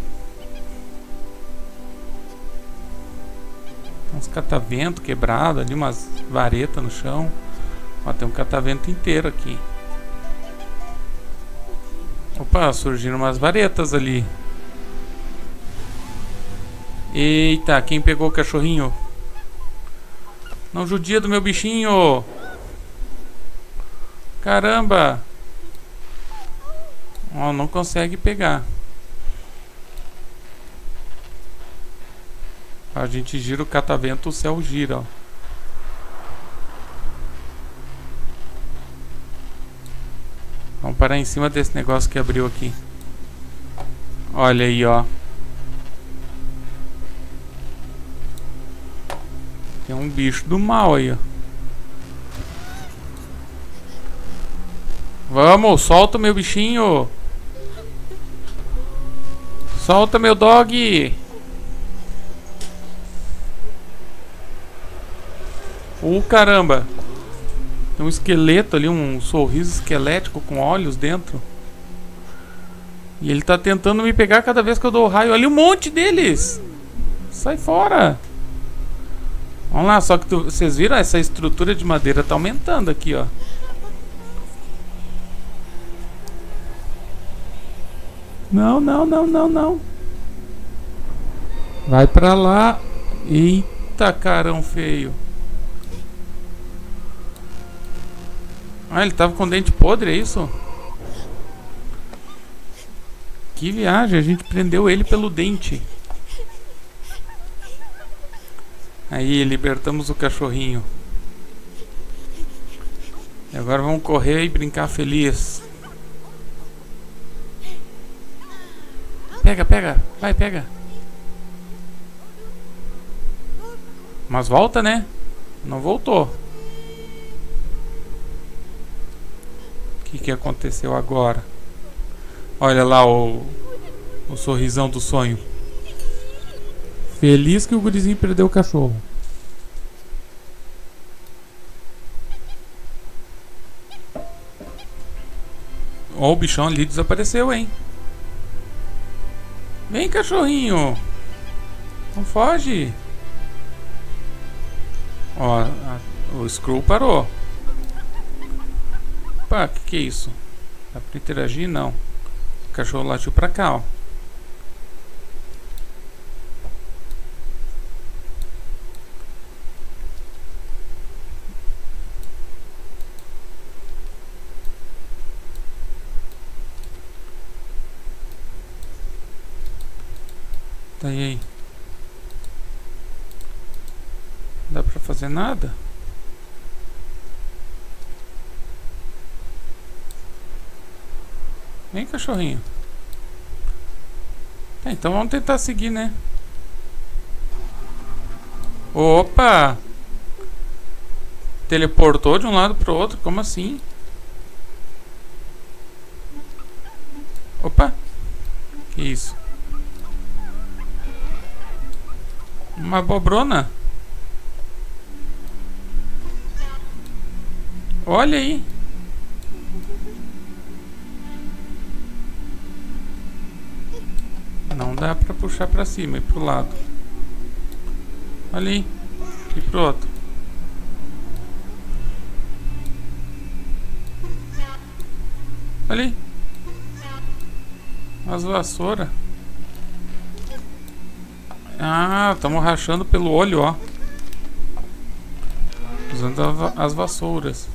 Uns catavento quebrado ali, umas varetas no chão. Ó, tem um catavento inteiro aqui. Opa, surgiram umas varetas ali. Eita, quem pegou o cachorrinho? Não judia do meu bichinho! Caramba! Ó, não consegue pegar. A gente gira o catavento, o céu gira, ó. Vamos parar em cima desse negócio que abriu aqui. Olha aí, ó. Tem um bicho do mal aí, ó. Vamos, solta meu bichinho. Solta meu dog. O uh, caramba. Tem um esqueleto ali, um sorriso esquelético com olhos dentro. E ele tá tentando me pegar cada vez que eu dou o raio. Ali um monte deles. Sai fora. Vamos lá, só que tu, vocês viram? Essa estrutura de madeira tá aumentando aqui, ó. Não, não, não, não, não. Vai pra lá. Eita, carão feio. Ah, ele tava com dente podre, é isso? Que viagem, a gente prendeu ele pelo dente. Aí, libertamos o cachorrinho. E agora vamos correr e brincar feliz. Pega, pega, vai, pega. Mas volta, né? Não voltou. Que, que aconteceu agora? Olha lá o, o sorrisão do sonho. Feliz que o gurizinho perdeu o cachorro. Ó, o bichão ali desapareceu, hein? Vem, cachorrinho. Não foge. Ó, a, o Screw parou. Opa, que que é isso? Dá pra interagir? Não. O cachorro latiu pra cá, ó. Tá aí. Não dá pra fazer nada? Vem, cachorrinho. Tá, então vamos tentar seguir, né? Opa! Teleportou de um lado pro outro, como assim? Opa! Que isso? Uma bobrona? Olha aí! Puxar pra cima e pro lado. Ali. E pro outro. Ali. As vassouras. Ah, estamos rachando pelo olho, ó. Usando as vassouras.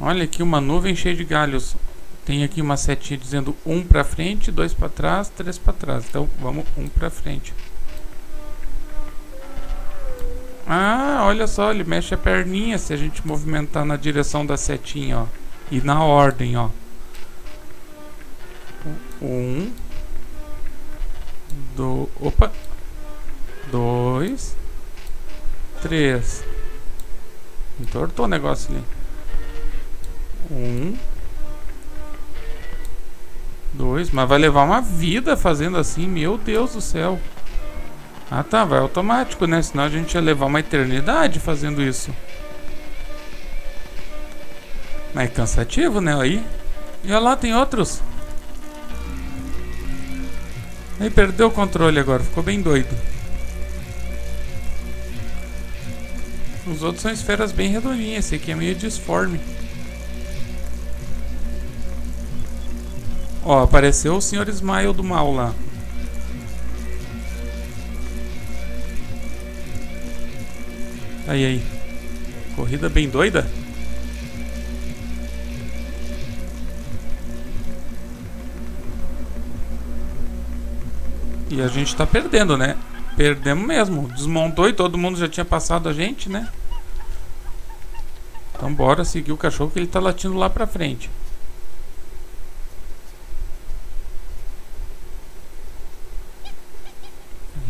Olha aqui uma nuvem cheia de galhos. Tem aqui uma setinha dizendo um para frente, dois para trás, três para trás. Então vamos um para frente. Ah, olha só, ele mexe a perninha se a gente movimentar na direção da setinha, ó. E na ordem, ó. Um. Do, opa. Dois. Três. Entortou o negócio ali. Um. Dois. Mas vai levar uma vida fazendo assim. Meu Deus do céu. Ah tá, vai automático, né? Senão a gente ia levar uma eternidade fazendo isso. Mas é cansativo, né? Aí. E olha lá, tem outros. Aí perdeu o controle agora, ficou bem doido. Os outros são esferas bem redondinhas, esse aqui é meio disforme. Ó, apareceu o Sr. Smile do mal lá. Aí, aí. Corrida bem doida? E a gente tá perdendo, né? Perdemos mesmo. Desmontou e todo mundo já tinha passado a gente, né? Então bora seguir o cachorro que ele tá latindo lá pra frente.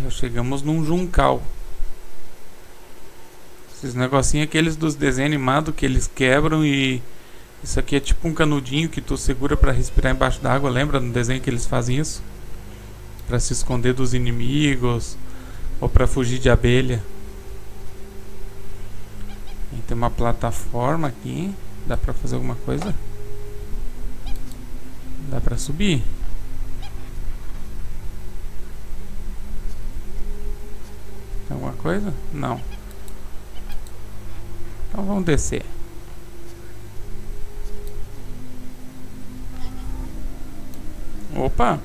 Já chegamos num juncal. Esses negocinhos aqueles dos desenhos animados que eles quebram e... Isso aqui é tipo um canudinho que tu segura para respirar embaixo d'água. Lembra no desenho que eles fazem isso? Para se esconder dos inimigos ou para fugir de abelha. E tem uma plataforma aqui. Dá para fazer alguma coisa? Dá para subir? Tem alguma coisa? Não. Então vamos descer. Opa!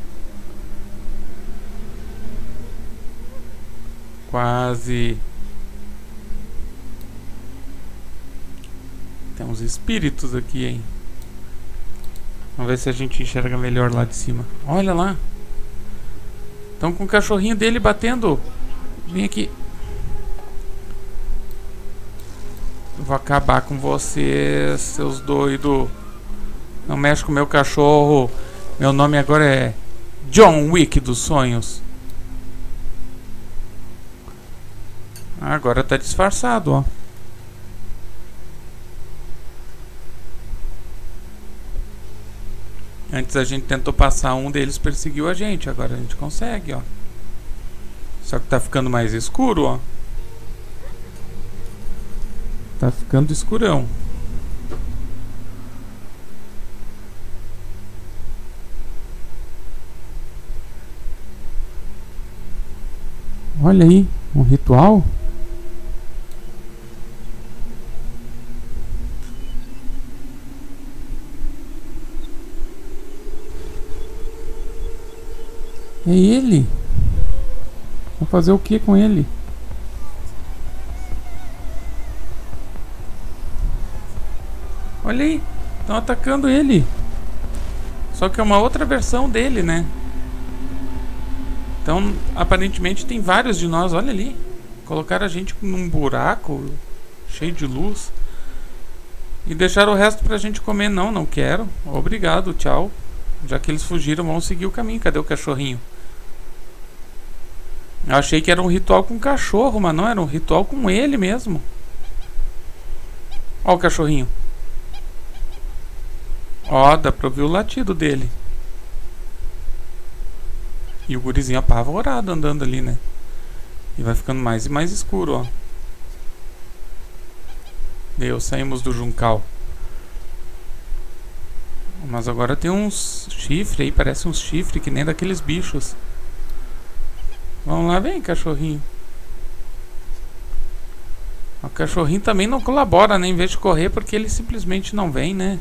Quase. Tem uns espíritos aqui, hein? Vamos ver se a gente enxerga melhor lá de cima. Olha lá. Estão com o cachorrinho dele batendo. Vem aqui. Vou acabar com vocês, seus doidos. Não mexe com meu cachorro. Meu nome agora é John Wick dos sonhos. Agora tá disfarçado, ó. Antes a gente tentou passar, um deles perseguiu a gente. Agora a gente consegue, ó. Só que tá ficando mais escuro, ó. Tá ficando escurão. Olha aí, um ritual. É ele? Vou fazer o que com ele? Olha aí, estão atacando ele. Só que é uma outra versão dele, né? Então, aparentemente tem vários de nós, olha ali. Colocaram a gente num buraco cheio de luz. E deixaram o resto pra gente comer. Não, não quero. Obrigado, tchau. Já que eles fugiram, vão seguir o caminho. Cadê o cachorrinho? Eu achei que era um ritual com cachorro, mas não, era um ritual com ele mesmo. Ó o cachorrinho. Ó, dá pra ouvir o latido dele. E o gurizinho apavorado andando ali, né? E vai ficando mais e mais escuro, ó. Deu, saímos do juncal. Mas agora tem uns chifres aí, parece uns chifres que nem daqueles bichos. Vamos lá, vem cachorrinho. O cachorrinho também não colabora, né? Em vez de correr, porque ele simplesmente não vem, né?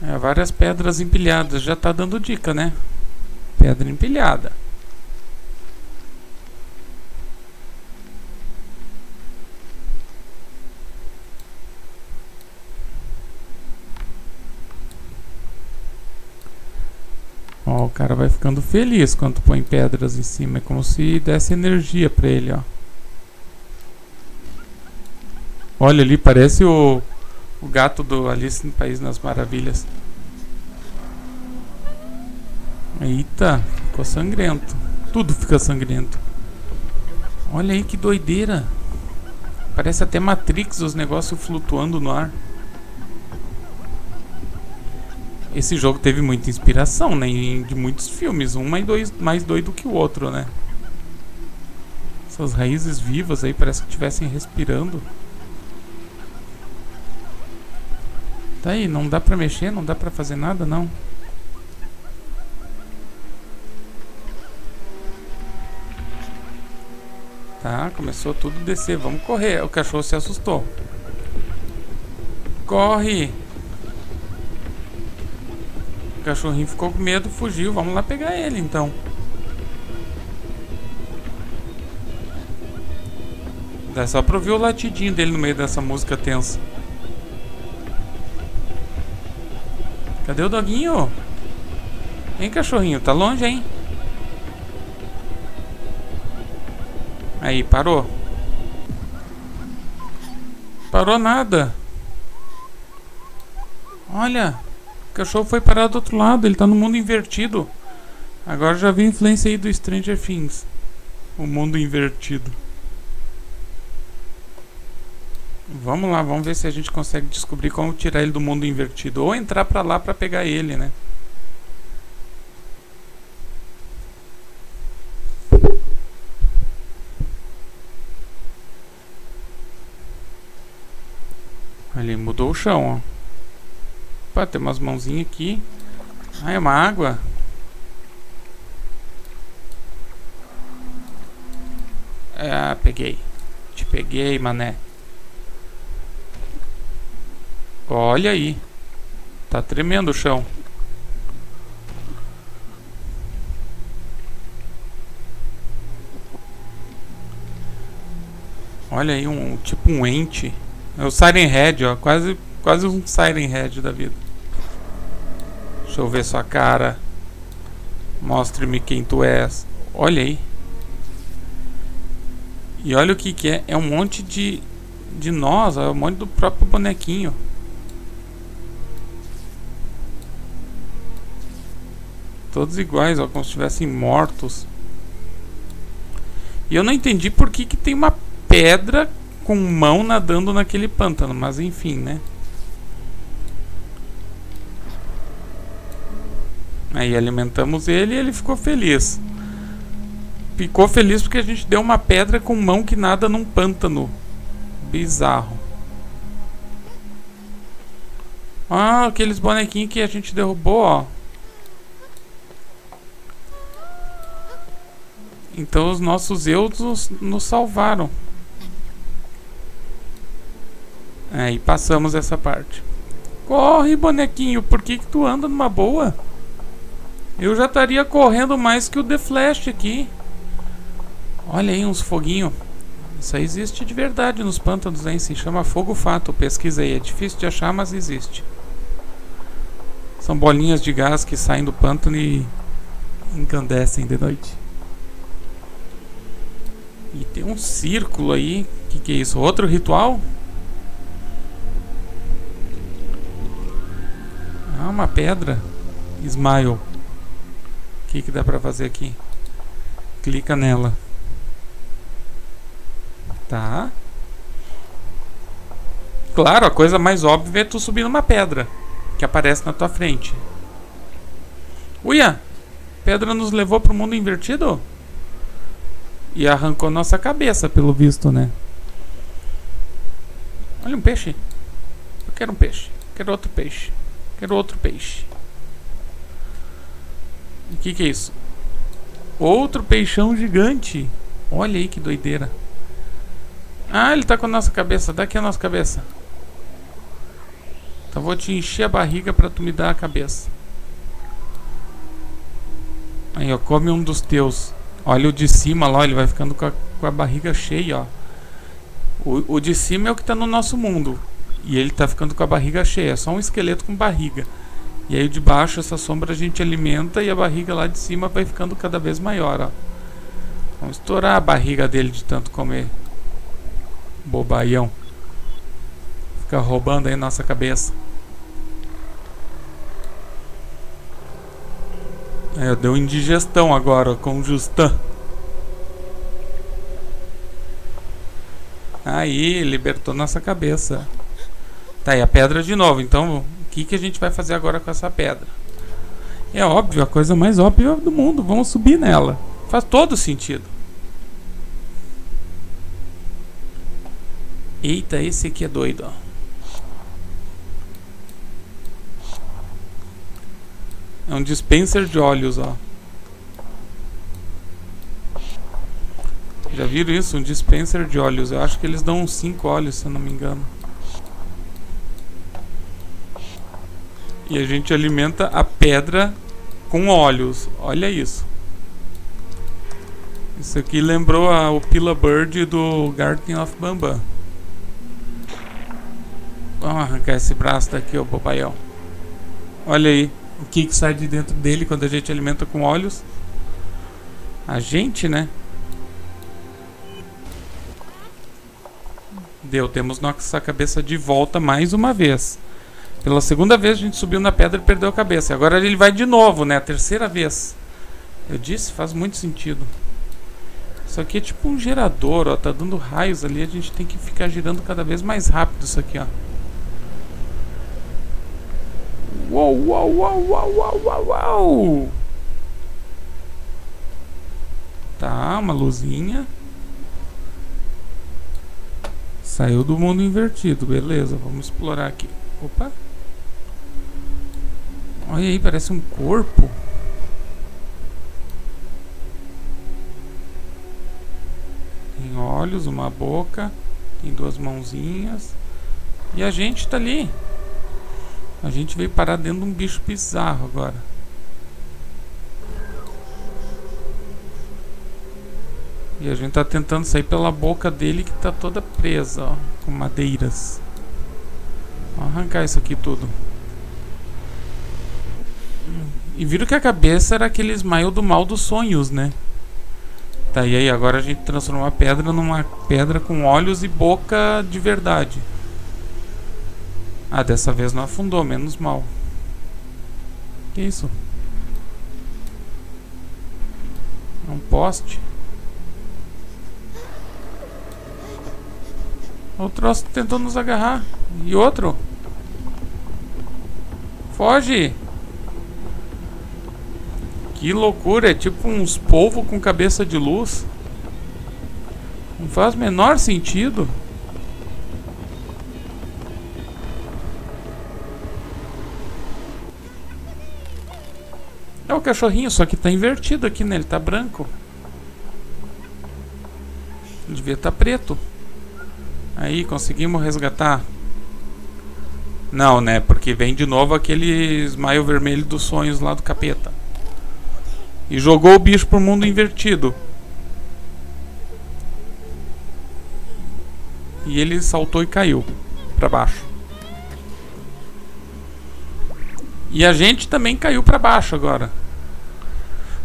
É, várias pedras empilhadas. Já tá dando dica, né? Pedra empilhada. Ó, o cara vai ficando feliz quando põe pedras em cima. É como se desse energia pra ele, ó. Olha ali, parece o, o gato do Alice no País das Maravilhas. Eita, ficou sangrento. Tudo fica sangrento. Olha aí que doideira. Parece até Matrix os negócios flutuando no ar. Esse jogo teve muita inspiração, né? De muitos filmes. Um mais, dois, mais doido que o outro, né? Essas raízes vivas aí parece que estivessem respirando. Tá aí, não dá pra mexer, não dá pra fazer nada, não. Tá, começou tudo a descer. Vamos correr. O cachorro se assustou. Corre! Cachorrinho ficou com medo, fugiu. Vamos lá pegar ele então. Dá só pra ouvir o latidinho dele no meio dessa música tensa. Cadê o doguinho? Hein, cachorrinho? Tá longe, hein? Aí, parou. Parou nada. Olha, cachorro foi parar do outro lado, ele tá no mundo invertido. Agora já vi influência aí do Stranger Things. O mundo invertido. Vamos lá, vamos ver se a gente consegue descobrir como tirar ele do mundo invertido. Ou entrar pra lá pra pegar ele, né? Ali mudou o chão, ó. Opa, tem umas mãozinhas aqui. Ah, é uma água. Ah, peguei. Te peguei, mané. Olha aí. Tá tremendo o chão. Olha aí, um tipo um ente. É o Siren Head, ó. Quase, quase um Siren Head da vida. Deixa eu ver sua cara. Mostre-me quem tu és. Olha aí. E olha o que que é. É um monte de, de nós. É um monte do próprio bonequinho. Todos iguais, ó. Como se estivessem mortos. E eu não entendi por que, que tem uma pedra com mão nadando naquele pântano, mas enfim, né? Aí alimentamos ele e ele ficou feliz. Ficou feliz porque a gente deu uma pedra com mão que nada num pântano. Bizarro. Ah, aqueles bonequinhos que a gente derrubou, ó. Então os nossos eudos nos salvaram. Aí passamos essa parte. Corre, bonequinho, por que, que tu anda numa boa? Eu já estaria correndo mais que o The Flash aqui. Olha aí uns foguinhos. Isso aí existe de verdade nos pântanos, hein? Se chama fogo fato. Pesquisei. É difícil de achar, mas existe. São bolinhas de gás que saem do pântano e encandecem de noite. E tem um círculo aí. O que, que é isso? Outro ritual? Ah, uma pedra. Smile. O que, que dá pra fazer aqui? Clica nela. Tá. Claro, a coisa mais óbvia é tu subir numa pedra que aparece na tua frente. Uia! Pedra nos levou pro mundo invertido? E arrancou nossa cabeça, pelo visto, né? Olha um peixe. Eu quero um peixe. Quero outro peixe. Quero outro peixe. O que, que é isso? Outro peixão gigante. Olha aí que doideira. Ah, ele tá com a nossa cabeça. Dá aqui a nossa cabeça. Então vou te encher a barriga pra tu me dar a cabeça. Aí, ó. Come um dos teus. Olha o de cima lá. Ele vai ficando com a, com a barriga cheia, ó. O, o de cima é o que tá no nosso mundo. E ele tá ficando com a barriga cheia. É só um esqueleto com barriga. E aí de baixo essa sombra a gente alimenta e a barriga lá de cima vai ficando cada vez maior, ó. Vamos estourar a barriga dele de tanto comer. Bobaião. Fica roubando aí nossa cabeça. É, deu indigestão agora com o Justan. Aí, libertou nossa cabeça. Tá aí a pedra de novo. Então, que, que a gente vai fazer agora com essa pedra? É óbvio, a coisa mais óbvia do mundo. Vamos subir nela. Faz todo sentido. Eita, esse aqui é doido, ó. É um dispenser de óleos, ó. Já viram isso? Um dispenser de óleos. Eu acho que eles dão uns 5 óleos, se eu não me engano. E a gente alimenta a pedra com óleos. Olha isso. Isso aqui lembrou a, o Pila Bird do Garden of Bambam. Vamos arrancar esse braço daqui, ô bobaião. Olha aí o que, que sai de dentro dele quando a gente alimenta com óleos. A gente, né? Deu, temos nossa cabeça de volta mais uma vez. Pela segunda vez a gente subiu na pedra e perdeu a cabeça. Agora ele vai de novo, né? A terceira vez. Eu disse, faz muito sentido. Isso aqui é tipo um gerador, ó. Tá dando raios ali. A gente tem que ficar girando cada vez mais rápido isso aqui, ó. Uou, uou, uou, uou, uou, uou. Tá, uma luzinha. Saiu do mundo invertido, beleza. Vamos explorar aqui. Opa. Olha aí, parece um corpo. Tem olhos, uma boca. Tem duas mãozinhas. E a gente tá ali. A gente veio parar dentro de um bicho bizarro agora. E a gente tá tentando sair pela boca dele que tá toda presa, ó, com madeiras. Vamos arrancar isso aqui tudo. E viram que a cabeça era aquele Ismael do mal dos sonhos, né? Tá, e aí agora a gente transformou a pedra numa pedra com olhos e boca de verdade. Ah, dessa vez não afundou, menos mal. Que isso? É um poste. O troço tentou nos agarrar. E outro? Foge! Que loucura, é tipo uns polvos com cabeça de luz. Não faz menor sentido. É o cachorrinho, só que tá invertido aqui, né? Ele tá branco. Ele devia estar tá preto. Aí, conseguimos resgatar. Não, né? Porque vem de novo aquele smile vermelho dos sonhos lá do capeta. E jogou o bicho pro mundo invertido. E ele saltou e caiu para baixo. E a gente também caiu para baixo agora.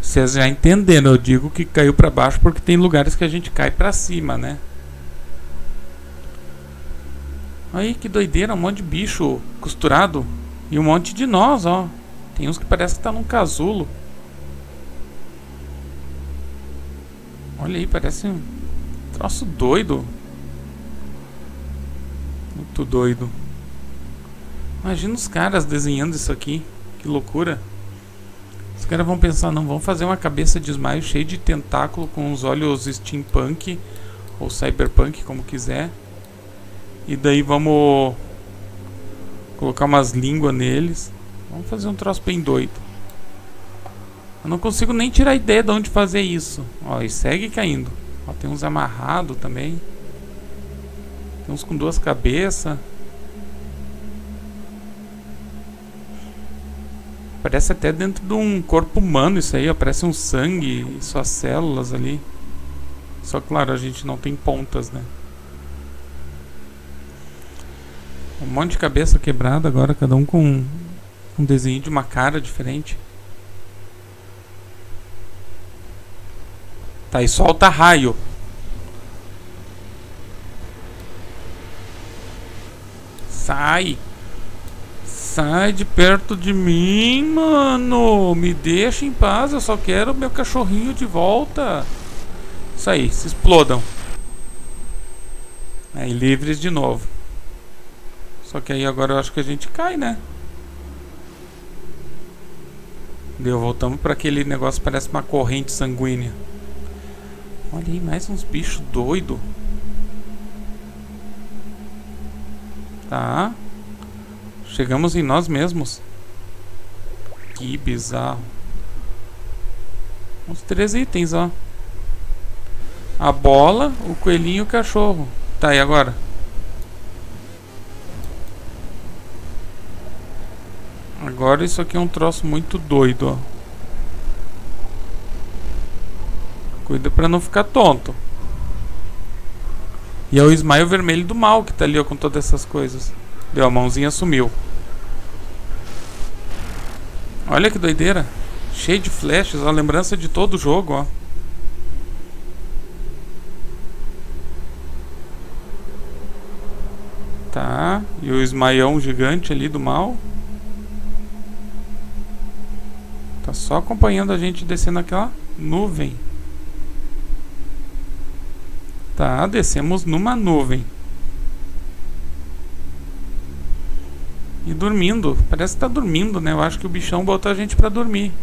Vocês já entenderam, eu digo que caiu para baixo porque tem lugares que a gente cai para cima, né? Aí que doideira, um monte de bicho costurado e um monte de nós, ó. Tem uns que parece que tá num casulo. Olha aí, parece um troço doido. Muito doido. Imagina os caras desenhando isso aqui. Que loucura. Os caras vão pensar, não, vamos fazer uma cabeça de esmaio cheia de tentáculo com os olhos steampunk ou cyberpunk, como quiser. E daí vamos colocar umas línguas neles. Vamos fazer um troço bem doido. Eu não consigo nem tirar ideia de onde fazer isso. Ó, e segue caindo. Ó, tem uns amarrados também. Tem uns com duas cabeças. Parece até dentro de um corpo humano isso aí, ó. Parece um sangue e suas células ali. Só claro, a gente não tem pontas, né? Um monte de cabeça quebrada agora, cada um com Um desenho de uma cara diferente. Tá, e solta raio. Sai. Sai de perto de mim, mano. Me deixa em paz. Eu só quero meu cachorrinho de volta. Isso aí, se explodam. Aí, livres de novo. Só que aí agora eu acho que a gente cai, né? Deu, voltamos para aquele negócio que parece uma corrente sanguínea. Olha aí, mais uns bichos doidos. Tá. Chegamos em nós mesmos. Que bizarro. Uns três itens, ó. A bola, o coelhinho e o cachorro. Tá, e agora? Agora isso aqui é um troço muito doido, ó. Cuida pra não ficar tonto. E é o Ismael vermelho do mal que tá ali, ó, com todas essas coisas. Deu, a mãozinha sumiu. Olha que doideira. Cheio de flashes, a lembrança de todo o jogo, ó. Tá, e o esmaião gigante ali do mal. Tá só acompanhando a gente descendo aquela nuvem. Tá, descemos numa nuvem. E dormindo. Parece que tá dormindo, né? Eu acho que o bichão botou a gente pra dormir.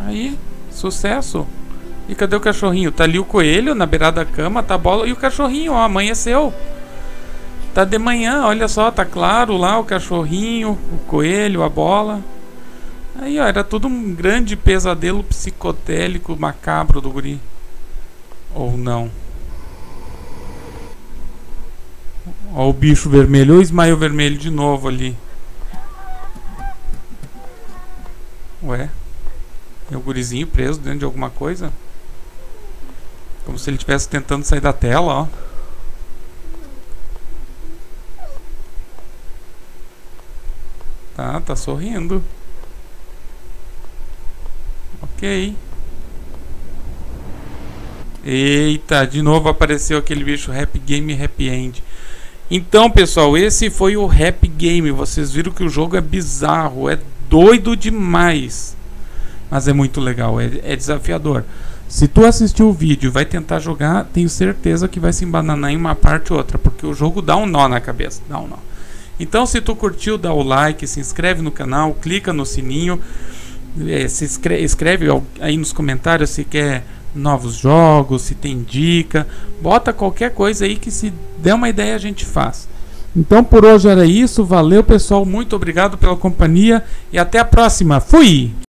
Aí, sucesso. E cadê o cachorrinho? Tá ali o coelho na beirada da cama, tá a bola. E o cachorrinho, ó, amanheceu. Tá de manhã, olha só, tá claro lá o cachorrinho, o coelho, a bola. Aí, ó, era tudo um grande pesadelo psicotélico macabro do guri. Ou não. Ó o bicho vermelho, o Ismael vermelho de novo ali. Ué? É o gurizinho preso dentro de alguma coisa? Como se ele estivesse tentando sair da tela, ó. Tá, tá sorrindo. Ok. Eita, de novo apareceu aquele bicho Happy Game Happy End. Então, pessoal, esse foi o Happy Game. Vocês viram que o jogo é bizarro, é doido demais. Mas é muito legal, é, é desafiador. Se tu assistiu o vídeo e vai tentar jogar, tenho certeza que vai se embananar em uma parte ou outra, porque o jogo dá um nó na cabeça, dá um nó. Então, se tu curtiu, dá o like, se inscreve no canal, clica no sininho é, se escreve, escreve aí nos comentários se quer novos jogos, se tem dica, bota qualquer coisa aí que se der uma ideia a gente faz. Então por hoje era isso, valeu pessoal, muito obrigado pela companhia e até a próxima. Fui!